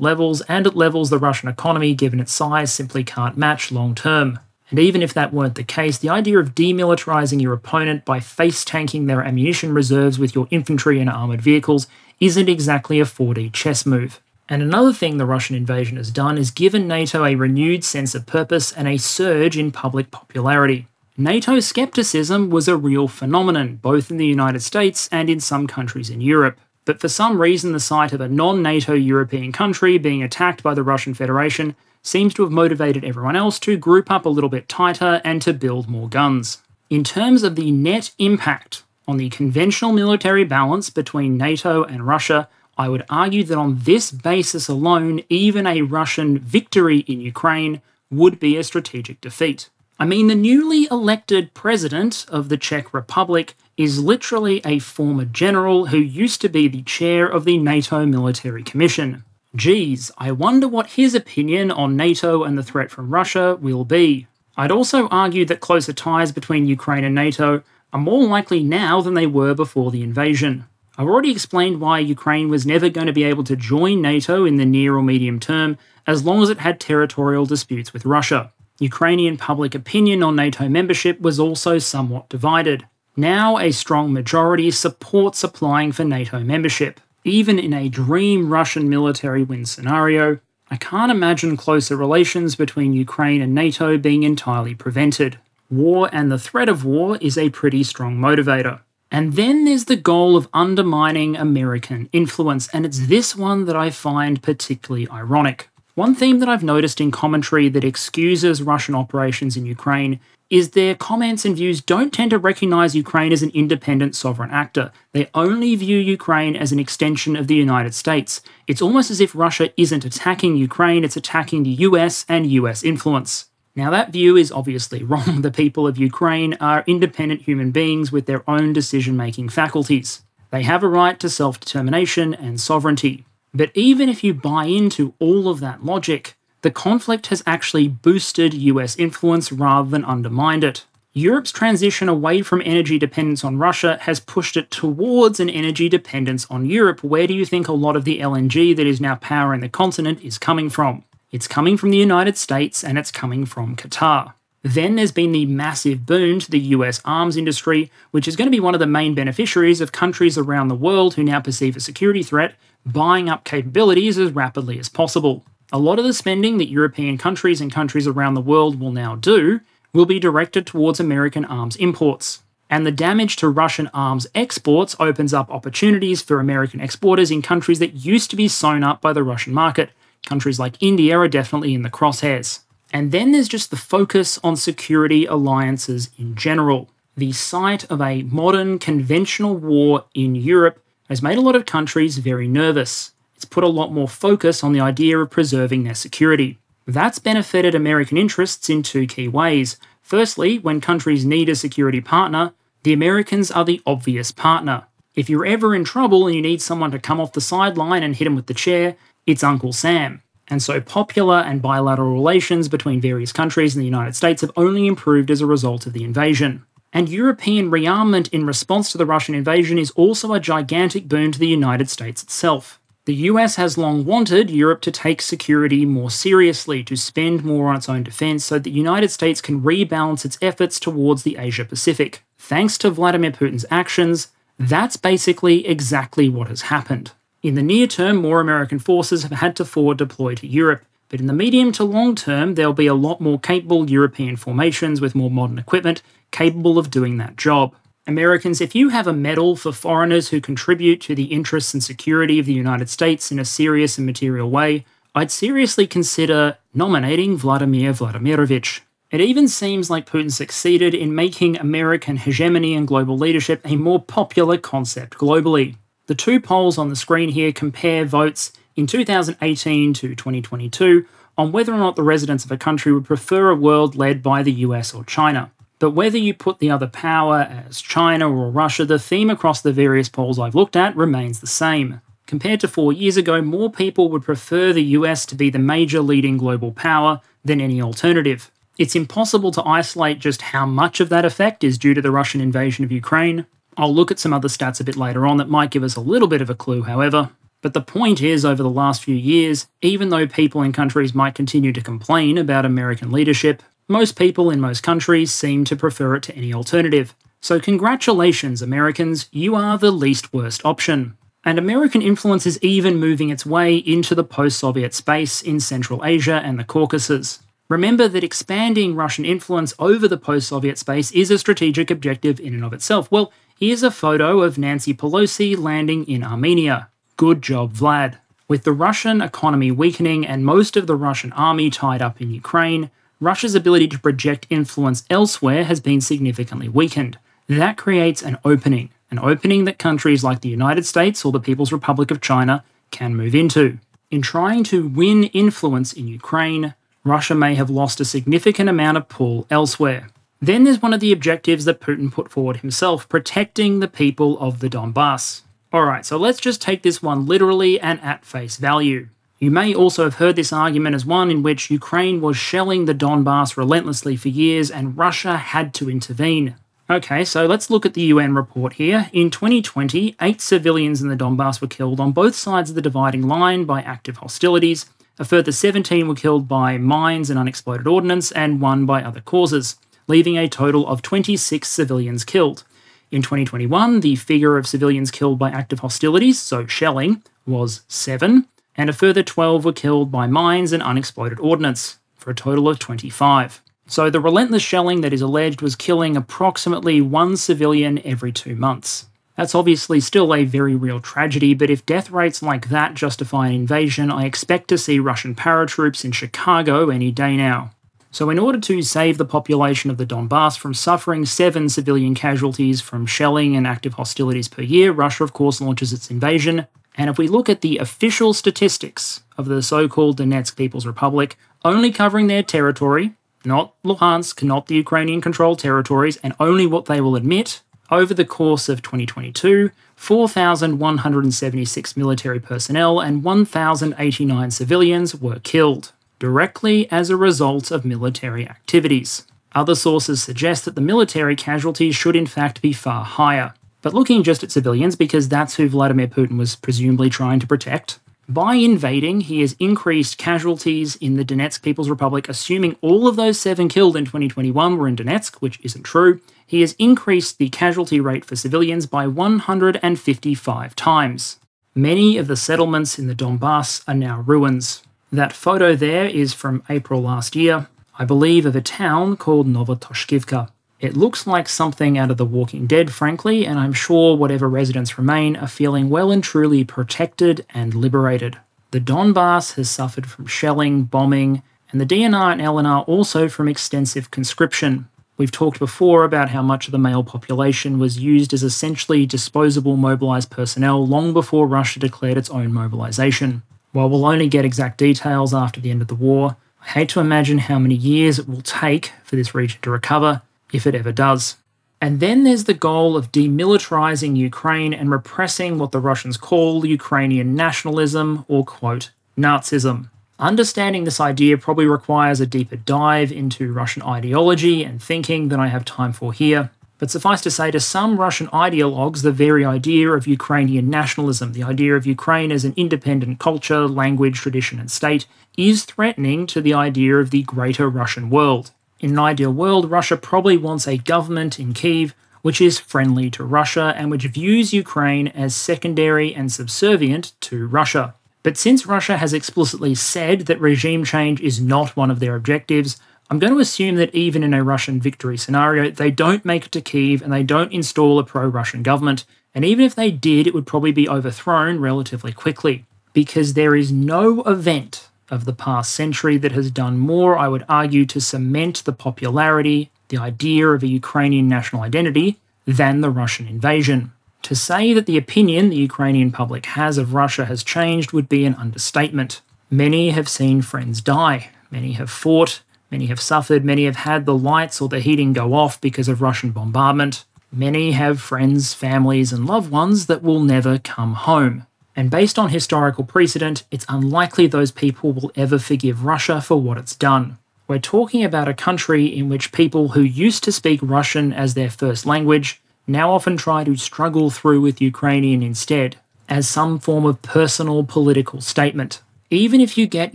A: levels and at levels the Russian economy, given its size, simply can't match long term. And even if that weren't the case, the idea of demilitarizing your opponent by face tanking their ammunition reserves with your infantry and armoured vehicles isn't exactly a 4D chess move. And another thing the Russian invasion has done is given NATO a renewed sense of purpose and a surge in public popularity. NATO skepticism was a real phenomenon, both in the United States and in some countries in Europe. But for some reason, the sight of a non NATO European country being attacked by the Russian Federation seems to have motivated everyone else to group up a little bit tighter and to build more guns. In terms of the net impact on the conventional military balance between NATO and Russia, I would argue that on this basis alone, even a Russian victory in Ukraine would be a strategic defeat. I mean, the newly elected president of the Czech Republic is literally a former general who used to be the chair of the NATO Military Commission. Geez, I wonder what his opinion on NATO and the threat from Russia will be. I'd also argue that closer ties between Ukraine and NATO are more likely now than they were before the invasion. I've already explained why Ukraine was never going to be able to join NATO in the near or medium term as long as it had territorial disputes with Russia. Ukrainian public opinion on NATO membership was also somewhat divided. Now, a strong majority supports applying for NATO membership. Even in a dream Russian military win scenario, I can't imagine closer relations between Ukraine and NATO being entirely prevented. War and the threat of war is a pretty strong motivator. And then there's the goal of undermining American influence, and it's this one that I find particularly ironic. One theme that I've noticed in commentary that excuses Russian operations in Ukraine is their comments and views don't tend to recognize Ukraine as an independent sovereign actor. They only view Ukraine as an extension of the United States. It's almost as if Russia isn't attacking Ukraine, it's attacking the US and US influence. Now, that view is obviously wrong. The people of Ukraine are independent human beings with their own decision making faculties. They have a right to self determination and sovereignty. But even if you buy into all of that logic, the conflict has actually boosted US influence rather than undermined it. Europe's transition away from energy dependence on Russia has pushed it towards an energy dependence on Europe. Where do you think a lot of the LNG that is now powering the continent is coming from? It's coming from the United States and it's coming from Qatar. Then there's been the massive boom to the US arms industry, which is going to be one of the main beneficiaries of countries around the world who now perceive a security threat buying up capabilities as rapidly as possible. A lot of the spending that European countries and countries around the world will now do will be directed towards American arms imports. And the damage to Russian arms exports opens up opportunities for American exporters in countries that used to be sewn up by the Russian market. Countries like India are definitely in the crosshairs. And then there's just the focus on security alliances in general. The sight of a modern conventional war in Europe has made a lot of countries very nervous. It's put a lot more focus on the idea of preserving their security. That's benefited American interests in two key ways. Firstly, when countries need a security partner, the Americans are the obvious partner. If you're ever in trouble and you need someone to come off the sideline and hit him with the chair, it's Uncle Sam. And so popular and bilateral relations between various countries in the United States have only improved as a result of the invasion. And European rearmament in response to the Russian invasion is also a gigantic boon to the United States itself. The US has long wanted Europe to take security more seriously, to spend more on its own defense, so that the United States can rebalance its efforts towards the Asia Pacific. Thanks to Vladimir Putin's actions, that's basically exactly what has happened. In the near term, more American forces have had to forward deploy to Europe, but in the medium to long term, there'll be a lot more capable European formations with more modern equipment capable of doing that job. Americans, if you have a medal for foreigners who contribute to the interests and security of the United States in a serious and material way, I'd seriously consider nominating Vladimir Vladimirovich. It even seems like Putin succeeded in making American hegemony and global leadership a more popular concept globally. The two polls on the screen here compare votes in 2018 to 2022 on whether or not the residents of a country would prefer a world led by the US or China. But whether you put the other power as China or Russia, the theme across the various polls I've looked at remains the same. Compared to four years ago, more people would prefer the US to be the major leading global power than any alternative. It's impossible to isolate just how much of that effect is due to the Russian invasion of Ukraine. I'll look at some other stats a bit later on that might give us a little bit of a clue, however. But the point is, over the last few years, even though people in countries might continue to complain about American leadership, most people in most countries seem to prefer it to any alternative. So, congratulations, Americans, you are the least worst option. And American influence is even moving its way into the post Soviet space in Central Asia and the Caucasus. Remember that expanding Russian influence over the post Soviet space is a strategic objective in and of itself. Well, here's a photo of Nancy Pelosi landing in Armenia. Good job, Vlad. With the Russian economy weakening and most of the Russian army tied up in Ukraine, Russia's ability to project influence elsewhere has been significantly weakened. That creates an opening, an opening that countries like the United States or the People's Republic of China can move into. In trying to win influence in Ukraine, Russia may have lost a significant amount of pull elsewhere. Then there's one of the objectives that Putin put forward himself protecting the people of the Donbass. Alright, so let's just take this one literally and at face value. You may also have heard this argument as one in which Ukraine was shelling the Donbass relentlessly for years and Russia had to intervene. Okay, so let's look at the UN report here. In 2020, eight civilians in the Donbass were killed on both sides of the dividing line by active hostilities, a further 17 were killed by mines and unexploded ordnance, and one by other causes, leaving a total of 26 civilians killed. In 2021, the figure of civilians killed by active hostilities, so shelling, was 7, and a further 12 were killed by mines and unexploded ordnance, for a total of 25. So the relentless shelling that is alleged was killing approximately one civilian every two months. That's obviously still a very real tragedy, but if death rates like that justify an invasion, I expect to see Russian paratroops in Chicago any day now. So, in order to save the population of the Donbass from suffering seven civilian casualties from shelling and active hostilities per year, Russia, of course, launches its invasion. And if we look at the official statistics of the so called Donetsk People's Republic, only covering their territory, not Luhansk, not the Ukrainian controlled territories, and only what they will admit, over the course of 2022, 4,176 military personnel and 1,089 civilians were killed, directly as a result of military activities. Other sources suggest that the military casualties should in fact be far higher. But looking just at civilians, because that's who Vladimir Putin was presumably trying to protect, by invading, he has increased casualties in the Donetsk People's Republic, assuming all of those seven killed in 2021 were in Donetsk, which isn't true. He has increased the casualty rate for civilians by 155 times. Many of the settlements in the Donbass are now ruins. That photo there is from April last year, I believe, of a town called Novotoshkivka. It looks like something out of The Walking Dead, frankly, and I'm sure whatever residents remain are feeling well and truly protected and liberated. The Donbass has suffered from shelling, bombing, and the DNR and LNR also from extensive conscription. We've talked before about how much of the male population was used as essentially disposable mobilised personnel long before Russia declared its own mobilisation. While we'll only get exact details after the end of the war, I hate to imagine how many years it will take for this region to recover, if it ever does. And then there's the goal of demilitarizing Ukraine and repressing what the Russians call Ukrainian nationalism or, quote, Nazism. Understanding this idea probably requires a deeper dive into Russian ideology and thinking than I have time for here. But suffice to say, to some Russian ideologues, the very idea of Ukrainian nationalism, the idea of Ukraine as an independent culture, language, tradition, and state, is threatening to the idea of the greater Russian world. In an ideal world, Russia probably wants a government in Kiev which is friendly to Russia and which views Ukraine as secondary and subservient to Russia. But since Russia has explicitly said that regime change is not one of their objectives, I'm going to assume that even in a Russian victory scenario, they don't make it to Kiev and they don't install a pro Russian government. And even if they did, it would probably be overthrown relatively quickly. Because there is no event of the past century that has done more, I would argue, to cement the popularity, the idea of a Ukrainian national identity, than the Russian invasion. To say that the opinion the Ukrainian public has of Russia has changed would be an understatement. Many have seen friends die, many have fought, Many have suffered, many have had the lights or the heating go off because of Russian bombardment. Many have friends, families, and loved ones that will never come home. And based on historical precedent, it's unlikely those people will ever forgive Russia for what it's done. We're talking about a country in which people who used to speak Russian as their first language now often try to struggle through with Ukrainian instead, as some form of personal political statement. Even if you get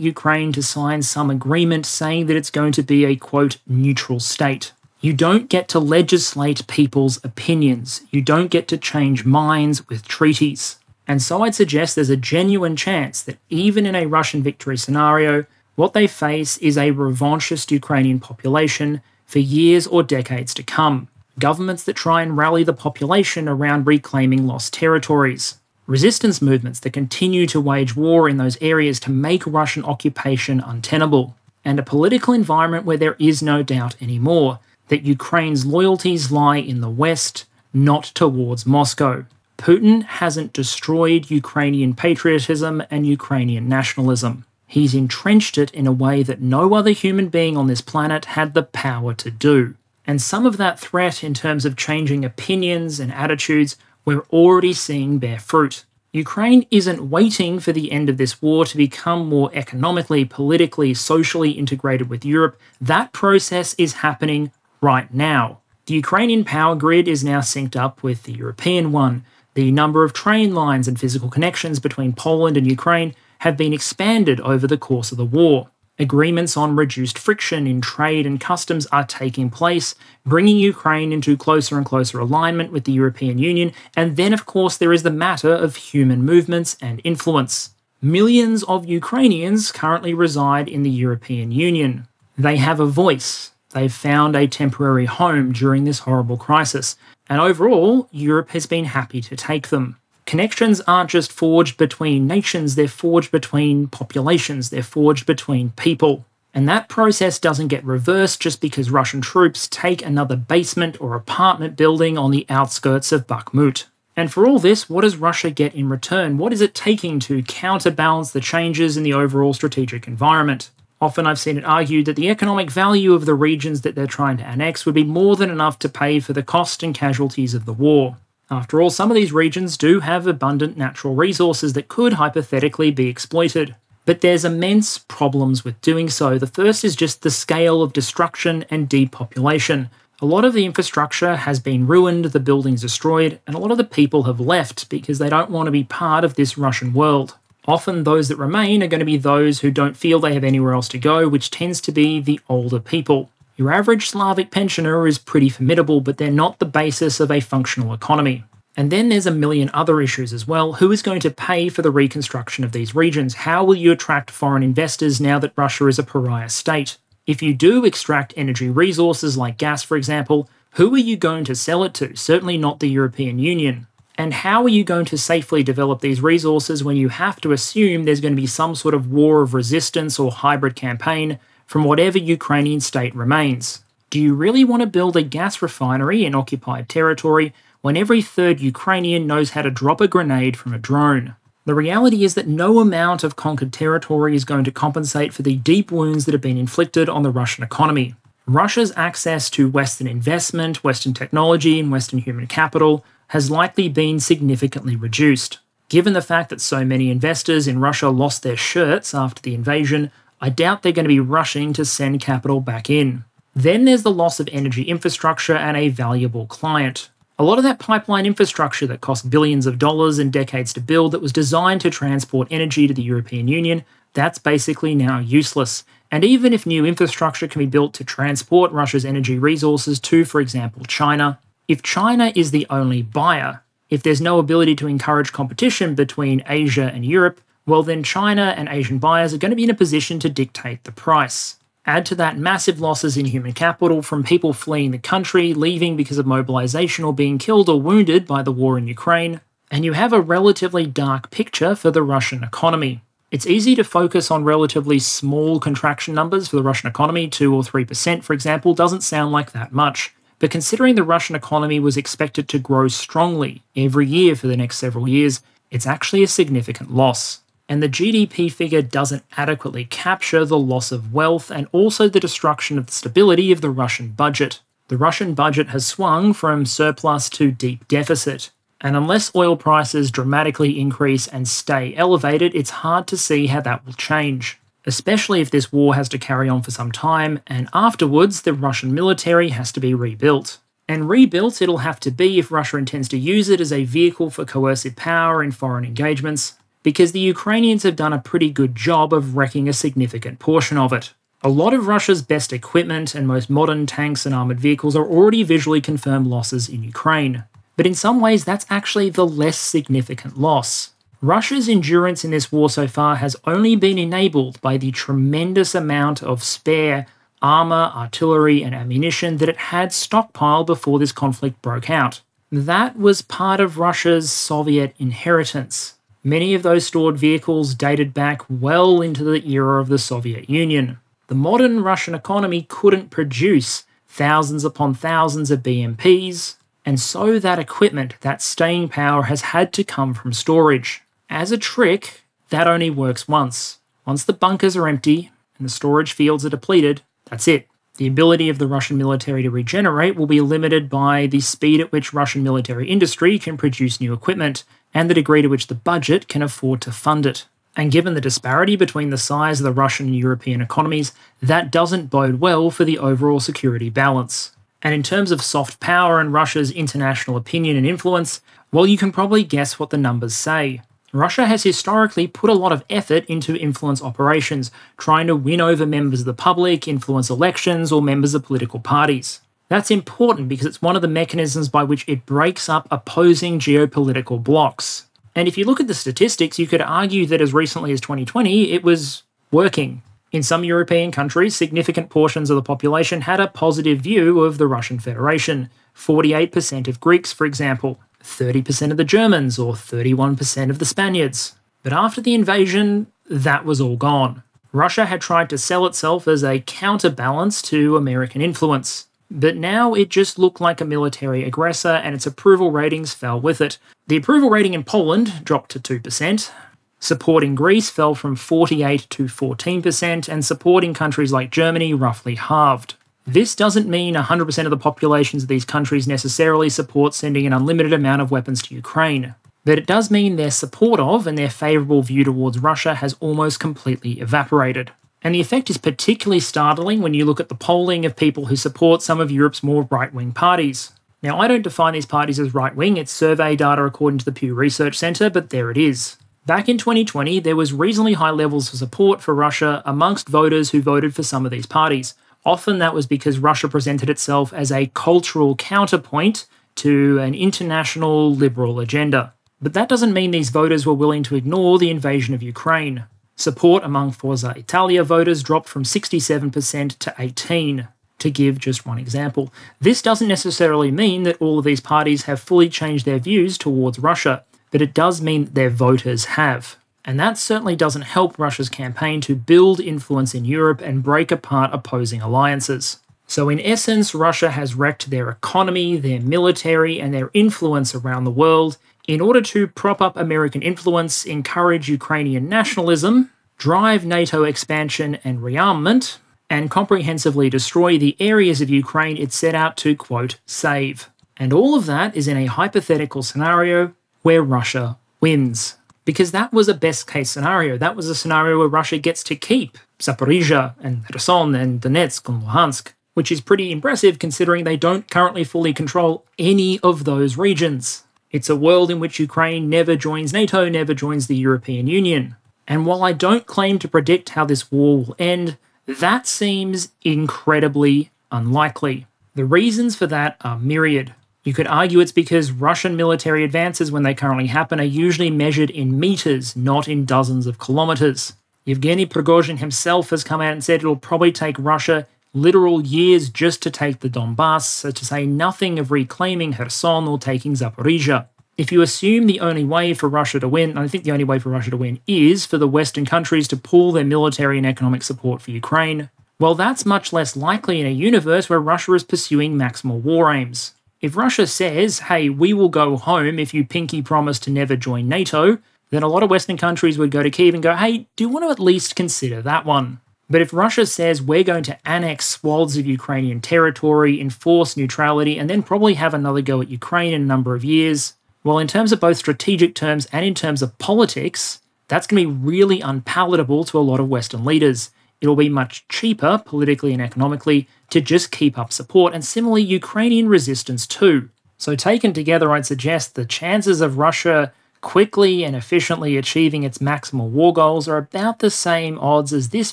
A: Ukraine to sign some agreement saying that it's going to be a quote neutral state, you don't get to legislate people's opinions. You don't get to change minds with treaties. And so I'd suggest there's a genuine chance that even in a Russian victory scenario, what they face is a revanchist Ukrainian population for years or decades to come. Governments that try and rally the population around reclaiming lost territories. Resistance movements that continue to wage war in those areas to make Russian occupation untenable. And a political environment where there is no doubt anymore that Ukraine's loyalties lie in the West, not towards Moscow. Putin hasn't destroyed Ukrainian patriotism and Ukrainian nationalism. He's entrenched it in a way that no other human being on this planet had the power to do. And some of that threat, in terms of changing opinions and attitudes, we're already seeing bear fruit. Ukraine isn't waiting for the end of this war to become more economically, politically, socially integrated with Europe. That process is happening right now. The Ukrainian power grid is now synced up with the European one. The number of train lines and physical connections between Poland and Ukraine have been expanded over the course of the war. Agreements on reduced friction in trade and customs are taking place, bringing Ukraine into closer and closer alignment with the European Union. And then, of course, there is the matter of human movements and influence. Millions of Ukrainians currently reside in the European Union. They have a voice, They've found a temporary home during this horrible crisis, and overall, Europe has been happy to take them. Connections aren't just forged between nations, they're forged between populations, they're forged between people. And that process doesn't get reversed just because Russian troops take another basement or apartment building on the outskirts of Bakhmut. And for all this, what does Russia get in return? What is it taking to counterbalance the changes in the overall strategic environment? Often I've seen it argued that the economic value of the regions that they're trying to annex would be more than enough to pay for the cost and casualties of the war. After all, some of these regions do have abundant natural resources that could hypothetically be exploited. But there's immense problems with doing so. The first is just the scale of destruction and depopulation. A lot of the infrastructure has been ruined, the buildings destroyed, and a lot of the people have left because they don't want to be part of this Russian world. Often, those that remain are going to be those who don't feel they have anywhere else to go, which tends to be the older people. Your average Slavic pensioner is pretty formidable, but they're not the basis of a functional economy. And then there's a million other issues as well. Who is going to pay for the reconstruction of these regions? How will you attract foreign investors now that Russia is a pariah state? If you do extract energy resources like gas, for example, who are you going to sell it to? Certainly not the European Union. And how are you going to safely develop these resources when you have to assume there's going to be some sort of war of resistance or hybrid campaign from whatever Ukrainian state remains? Do you really want to build a gas refinery in occupied territory when every third Ukrainian knows how to drop a grenade from a drone? The reality is that no amount of conquered territory is going to compensate for the deep wounds that have been inflicted on the Russian economy. Russia's access to Western investment, Western technology, and Western human capital has likely been significantly reduced. Given the fact that so many investors in Russia lost their shirts after the invasion, I doubt they're going to be rushing to send capital back in. Then there's the loss of energy infrastructure and a valuable client. A lot of that pipeline infrastructure that cost billions of dollars and decades to build that was designed to transport energy to the European Union, that's basically now useless. And even if new infrastructure can be built to transport Russia's energy resources to, for example, China, if China is the only buyer, if there's no ability to encourage competition between Asia and Europe, well, then China and Asian buyers are going to be in a position to dictate the price. Add to that massive losses in human capital from people fleeing the country, leaving because of mobilization, or being killed or wounded by the war in Ukraine, and you have a relatively dark picture for the Russian economy. It's easy to focus on relatively small contraction numbers for the Russian economy, 2 or 3%, for example, doesn't sound like that much. But considering the Russian economy was expected to grow strongly every year for the next several years, it's actually a significant loss. And the GDP figure doesn't adequately capture the loss of wealth and also the destruction of the stability of the Russian budget. The Russian budget has swung from surplus to deep deficit, and unless oil prices dramatically increase and stay elevated, it's hard to see how that will change. Especially if this war has to carry on for some time, and afterwards the Russian military has to be rebuilt. And rebuilt it'll have to be if Russia intends to use it as a vehicle for coercive power in foreign engagements, because the Ukrainians have done a pretty good job of wrecking a significant portion of it. A lot of Russia's best equipment and most modern tanks and armoured vehicles are already visually confirmed losses in Ukraine. But in some ways, that's actually the less significant loss. Russia's endurance in this war so far has only been enabled by the tremendous amount of spare armour, artillery, and ammunition that it had stockpiled before this conflict broke out. That was part of Russia's Soviet inheritance. Many of those stored vehicles dated back well into the era of the Soviet Union. The modern Russian economy couldn't produce thousands upon thousands of BMPs, and so that equipment, that staying power, has had to come from storage. As a trick, that only works once. Once the bunkers are empty and the storage fields are depleted, that's it. The ability of the Russian military to regenerate will be limited by the speed at which Russian military industry can produce new equipment and the degree to which the budget can afford to fund it. And given the disparity between the size of the Russian and European economies, that doesn't bode well for the overall security balance. And in terms of soft power and Russia's international opinion and influence, well, you can probably guess what the numbers say. Russia has historically put a lot of effort into influence operations, trying to win over members of the public, influence elections, or members of political parties. That's important because it's one of the mechanisms by which it breaks up opposing geopolitical blocs. And if you look at the statistics, you could argue that as recently as 2020, it was working. In some European countries, significant portions of the population had a positive view of the Russian Federation. 48% of Greeks, for example. 30% of the Germans or 31% of the Spaniards. But after the invasion, that was all gone. Russia had tried to sell itself as a counterbalance to American influence. But now it just looked like a military aggressor and its approval ratings fell with it. The approval rating in Poland dropped to 2%. Support in Greece fell from 48 to 14%, and support in countries like Germany roughly halved. This doesn't mean 100% of the populations of these countries necessarily support sending an unlimited amount of weapons to Ukraine, but it does mean their support of and their favourable view towards Russia has almost completely evaporated. And the effect is particularly startling when you look at the polling of people who support some of Europe's more right wing parties. Now, I don't define these parties as right wing, it's survey data according to the Pew Research Centre, but there it is. Back in 2020, there was reasonably high levels of support for Russia amongst voters who voted for some of these parties, Often that was because Russia presented itself as a cultural counterpoint to an international liberal agenda. But that doesn't mean these voters were willing to ignore the invasion of Ukraine. Support among Forza Italia voters dropped from 67% to 18 to give just one example. This doesn't necessarily mean that all of these parties have fully changed their views towards Russia, but it does mean their voters have. And that certainly doesn't help Russia's campaign to build influence in Europe and break apart opposing alliances. So, in essence, Russia has wrecked their economy, their military, and their influence around the world in order to prop up American influence, encourage Ukrainian nationalism, drive NATO expansion and rearmament, and comprehensively destroy the areas of Ukraine it set out to, quote, save. And all of that is in a hypothetical scenario where Russia wins because that was a best case scenario. That was a scenario where Russia gets to keep Zaporizhia and Kherson and Donetsk and Luhansk, which is pretty impressive considering they don't currently fully control any of those regions. It's a world in which Ukraine never joins NATO, never joins the European Union. And while I don't claim to predict how this war will end, that seems incredibly unlikely. The reasons for that are myriad. You could argue it's because Russian military advances, when they currently happen, are usually measured in meters, not in dozens of kilometers. Yevgeny Prigozhin himself has come out and said it'll probably take Russia literal years just to take the Donbass, to say nothing of reclaiming Kherson or taking Zaporizhia. If you assume the only way for Russia to win, and I think the only way for Russia to win is for the Western countries to pull their military and economic support for Ukraine, well, that's much less likely in a universe where Russia is pursuing maximal war aims. If Russia says, hey, we will go home if you pinky promise to never join NATO, then a lot of Western countries would go to Kiev and go, hey, do you want to at least consider that one? But if Russia says we're going to annex swaths of Ukrainian territory, enforce neutrality, and then probably have another go at Ukraine in a number of years, well, in terms of both strategic terms and in terms of politics, that's going to be really unpalatable to a lot of Western leaders. It'll be much cheaper, politically and economically, to just keep up support, and similarly, Ukrainian resistance too. So, taken together, I'd suggest the chances of Russia quickly and efficiently achieving its maximal war goals are about the same odds as this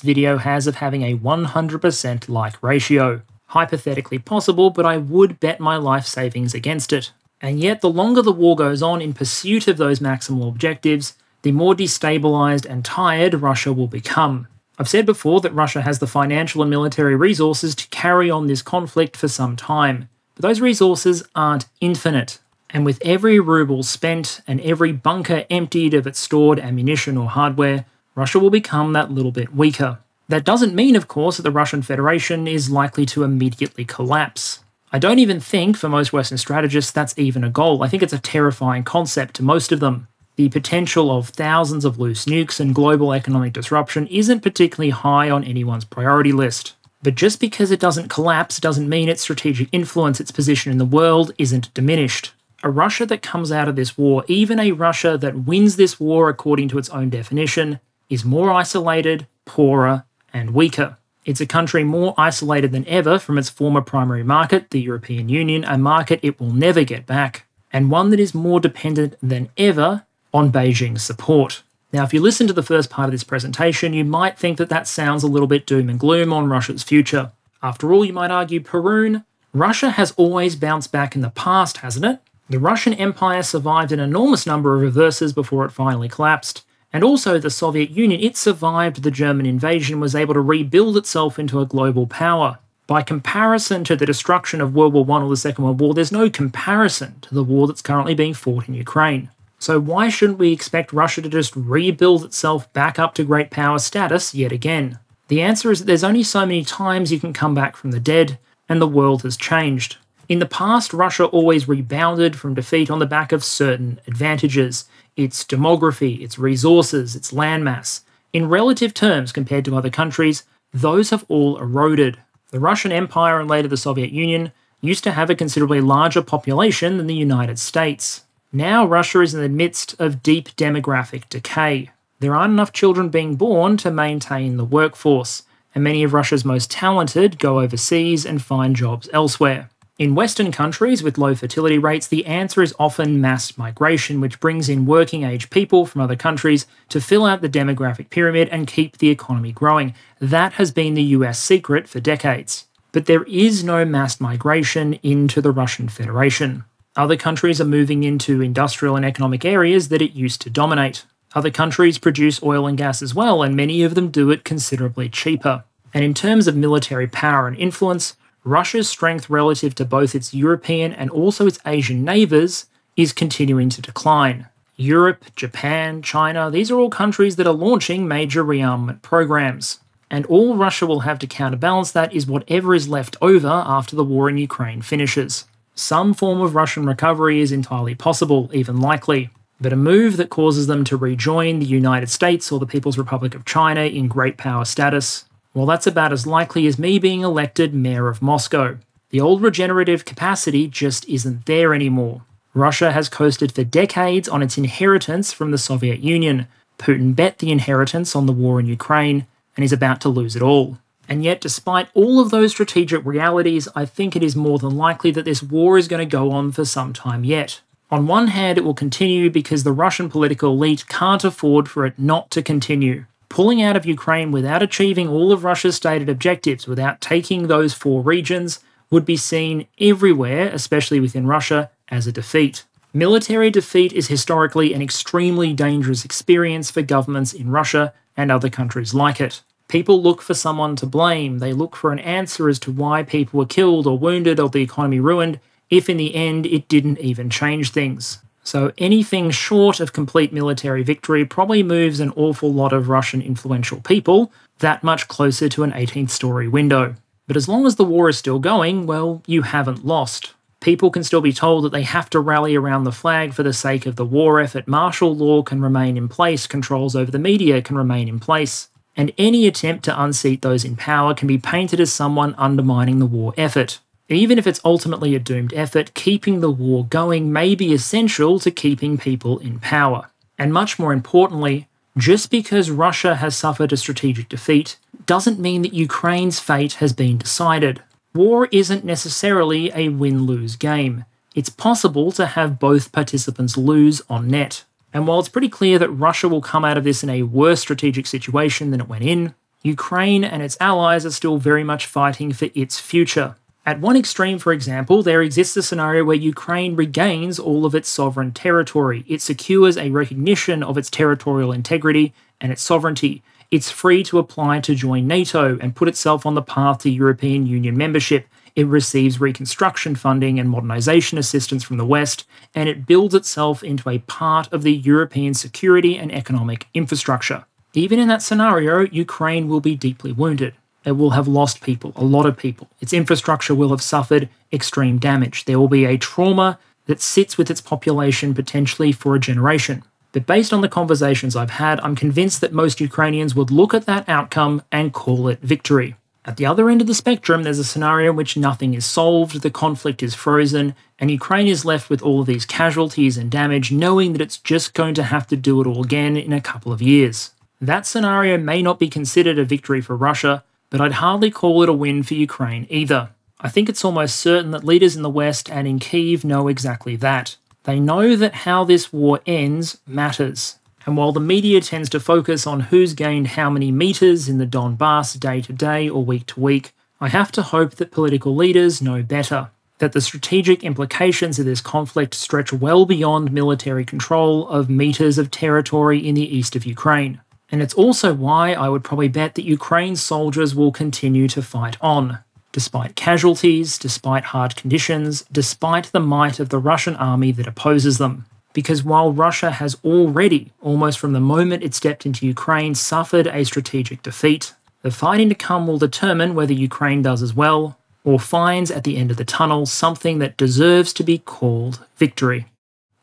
A: video has of having a 100% like ratio. Hypothetically possible, but I would bet my life savings against it. And yet, the longer the war goes on in pursuit of those maximal objectives, the more destabilized and tired Russia will become. I've said before that Russia has the financial and military resources to carry on this conflict for some time, but those resources aren't infinite. And with every ruble spent and every bunker emptied of its stored ammunition or hardware, Russia will become that little bit weaker. That doesn't mean, of course, that the Russian Federation is likely to immediately collapse. I don't even think, for most Western strategists, that's even a goal. I think it's a terrifying concept to most of them. The potential of thousands of loose nukes and global economic disruption isn't particularly high on anyone's priority list. But just because it doesn't collapse doesn't mean its strategic influence, its position in the world, isn't diminished. A Russia that comes out of this war, even a Russia that wins this war according to its own definition, is more isolated, poorer, and weaker. It's a country more isolated than ever from its former primary market, the European Union, a market it will never get back, and one that is more dependent than ever on Beijing's support. Now, if you listen to the first part of this presentation, you might think that that sounds a little bit doom and gloom on Russia's future. After all, you might argue, Perun, Russia has always bounced back in the past, hasn't it? The Russian Empire survived an enormous number of reverses before it finally collapsed, and also the Soviet Union, it survived the German invasion, was able to rebuild itself into a global power. By comparison to the destruction of World War I or the Second World War, there's no comparison to the war that's currently being fought in Ukraine. So why shouldn't we expect Russia to just rebuild itself back up to great power status yet again? The answer is that there's only so many times you can come back from the dead, and the world has changed. In the past, Russia always rebounded from defeat on the back of certain advantages its demography, its resources, its landmass. In relative terms, compared to other countries, those have all eroded. The Russian Empire and later the Soviet Union used to have a considerably larger population than the United States. Now, Russia is in the midst of deep demographic decay. There aren't enough children being born to maintain the workforce, and many of Russia's most talented go overseas and find jobs elsewhere. In Western countries with low fertility rates, the answer is often mass migration, which brings in working age people from other countries to fill out the demographic pyramid and keep the economy growing. That has been the US secret for decades. But there is no mass migration into the Russian Federation. Other countries are moving into industrial and economic areas that it used to dominate. Other countries produce oil and gas as well, and many of them do it considerably cheaper. And in terms of military power and influence, Russia's strength relative to both its European and also its Asian neighbours is continuing to decline. Europe, Japan, China, these are all countries that are launching major rearmament programs. And all Russia will have to counterbalance that is whatever is left over after the war in Ukraine finishes. Some form of Russian recovery is entirely possible, even likely, but a move that causes them to rejoin the United States or the People's Republic of China in great power status, well, that's about as likely as me being elected mayor of Moscow. The old regenerative capacity just isn't there anymore. Russia has coasted for decades on its inheritance from the Soviet Union. Putin bet the inheritance on the war in Ukraine and is about to lose it all. And yet, despite all of those strategic realities, I think it is more than likely that this war is going to go on for some time yet. On one hand, it will continue because the Russian political elite can't afford for it not to continue. Pulling out of Ukraine without achieving all of Russia's stated objectives, without taking those four regions, would be seen everywhere, especially within Russia, as a defeat. Military defeat is historically an extremely dangerous experience for governments in Russia and other countries like it. People look for someone to blame. They look for an answer as to why people were killed or wounded or the economy ruined, if in the end it didn't even change things. So anything short of complete military victory probably moves an awful lot of Russian influential people that much closer to an 18th story window. But as long as the war is still going, well, you haven't lost. People can still be told that they have to rally around the flag for the sake of the war effort. Martial law can remain in place, controls over the media can remain in place, and any attempt to unseat those in power can be painted as someone undermining the war effort. Even if it's ultimately a doomed effort, keeping the war going may be essential to keeping people in power. And much more importantly, just because Russia has suffered a strategic defeat doesn't mean that Ukraine's fate has been decided. War isn't necessarily a win lose game. It's possible to have both participants lose on net. And while it's pretty clear that Russia will come out of this in a worse strategic situation than it went in, Ukraine and its allies are still very much fighting for its future. At one extreme, for example, there exists a scenario where Ukraine regains all of its sovereign territory. It secures a recognition of its territorial integrity and its sovereignty, it's free to apply to join NATO and put itself on the path to European Union membership. It receives reconstruction funding and modernisation assistance from the West, and it builds itself into a part of the European security and economic infrastructure. Even in that scenario, Ukraine will be deeply wounded. It will have lost people, a lot of people. Its infrastructure will have suffered extreme damage. There will be a trauma that sits with its population potentially for a generation. But based on the conversations I've had, I'm convinced that most Ukrainians would look at that outcome and call it victory. At the other end of the spectrum, there's a scenario in which nothing is solved, the conflict is frozen, and Ukraine is left with all of these casualties and damage, knowing that it's just going to have to do it all again in a couple of years. That scenario may not be considered a victory for Russia, but I'd hardly call it a win for Ukraine either. I think it's almost certain that leaders in the West and in Kyiv know exactly that. They know that how this war ends matters. And while the media tends to focus on who's gained how many metres in the Donbass day to day or week to week, I have to hope that political leaders know better. That the strategic implications of this conflict stretch well beyond military control of metres of territory in the east of Ukraine. And it's also why I would probably bet that Ukraine's soldiers will continue to fight on despite casualties, despite hard conditions, despite the might of the Russian army that opposes them. Because while Russia has already, almost from the moment it stepped into Ukraine, suffered a strategic defeat, the fighting to come will determine whether Ukraine does as well, or finds at the end of the tunnel something that deserves to be called victory.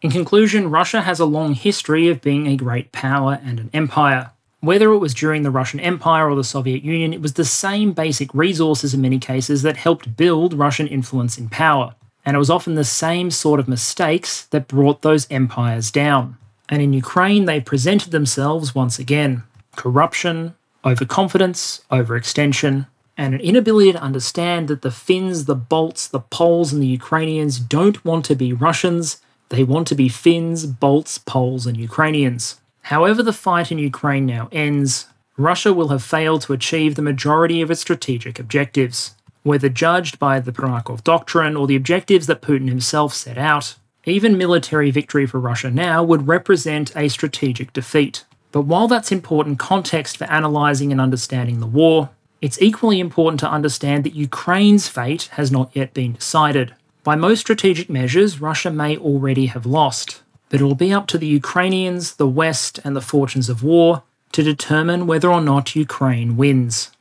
A: In conclusion, Russia has a long history of being a great power and an empire. Whether it was during the Russian Empire or the Soviet Union, it was the same basic resources in many cases that helped build Russian influence in power. And it was often the same sort of mistakes that brought those empires down. And in Ukraine, they presented themselves once again corruption, overconfidence, overextension, and an inability to understand that the Finns, the Balts, the Poles, and the Ukrainians don't want to be Russians, they want to be Finns, Balts, Poles, and Ukrainians. However, the fight in Ukraine now ends, Russia will have failed to achieve the majority of its strategic objectives. Whether judged by the Primakov Doctrine or the objectives that Putin himself set out, even military victory for Russia now would represent a strategic defeat. But while that's important context for analysing and understanding the war, it's equally important to understand that Ukraine's fate has not yet been decided. By most strategic measures, Russia may already have lost but it will be up to the Ukrainians, the West, and the fortunes of war to determine whether or not Ukraine wins.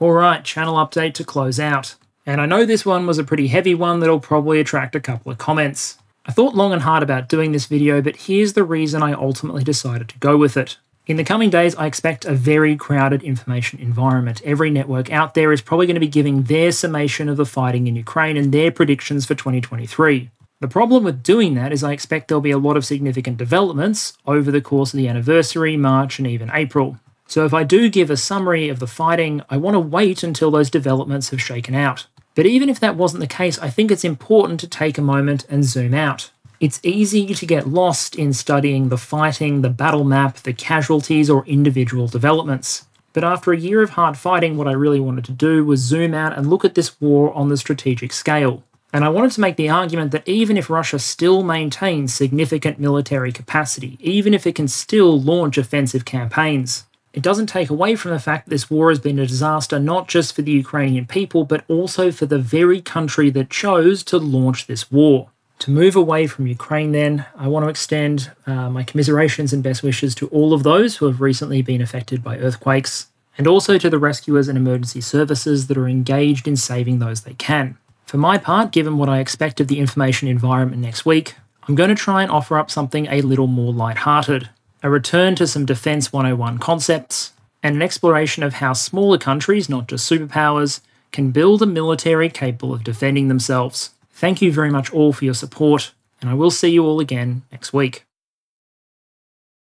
A: Alright, channel update to close out. And I know this one was a pretty heavy one that'll probably attract a couple of comments. I thought long and hard about doing this video, but here's the reason I ultimately decided to go with it. In the coming days, I expect a very crowded information environment. Every network out there is probably going to be giving their summation of the fighting in Ukraine and their predictions for 2023. The problem with doing that is I expect there'll be a lot of significant developments over the course of the anniversary, March, and even April. So if I do give a summary of the fighting, I want to wait until those developments have shaken out. But even if that wasn't the case, I think it's important to take a moment and zoom out. It's easy to get lost in studying the fighting, the battle map, the casualties, or individual developments. But after a year of hard fighting, what I really wanted to do was zoom out and look at this war on the strategic scale. And I wanted to make the argument that even if Russia still maintains significant military capacity, even if it can still launch offensive campaigns, it doesn't take away from the fact that this war has been a disaster not just for the Ukrainian people, but also for the very country that chose to launch this war. To move away from Ukraine, then, I want to extend uh, my commiserations and best wishes to all of those who have recently been affected by earthquakes, and also to the rescuers and emergency services that are engaged in saving those they can. For my part, given what I expect of the information environment next week, I'm going to try and offer up something a little more light-hearted, a return to some Defence 101 concepts, and an exploration of how smaller countries, not just superpowers, can build a military capable of defending themselves. Thank you very much all for your support, and I will see you all again next week.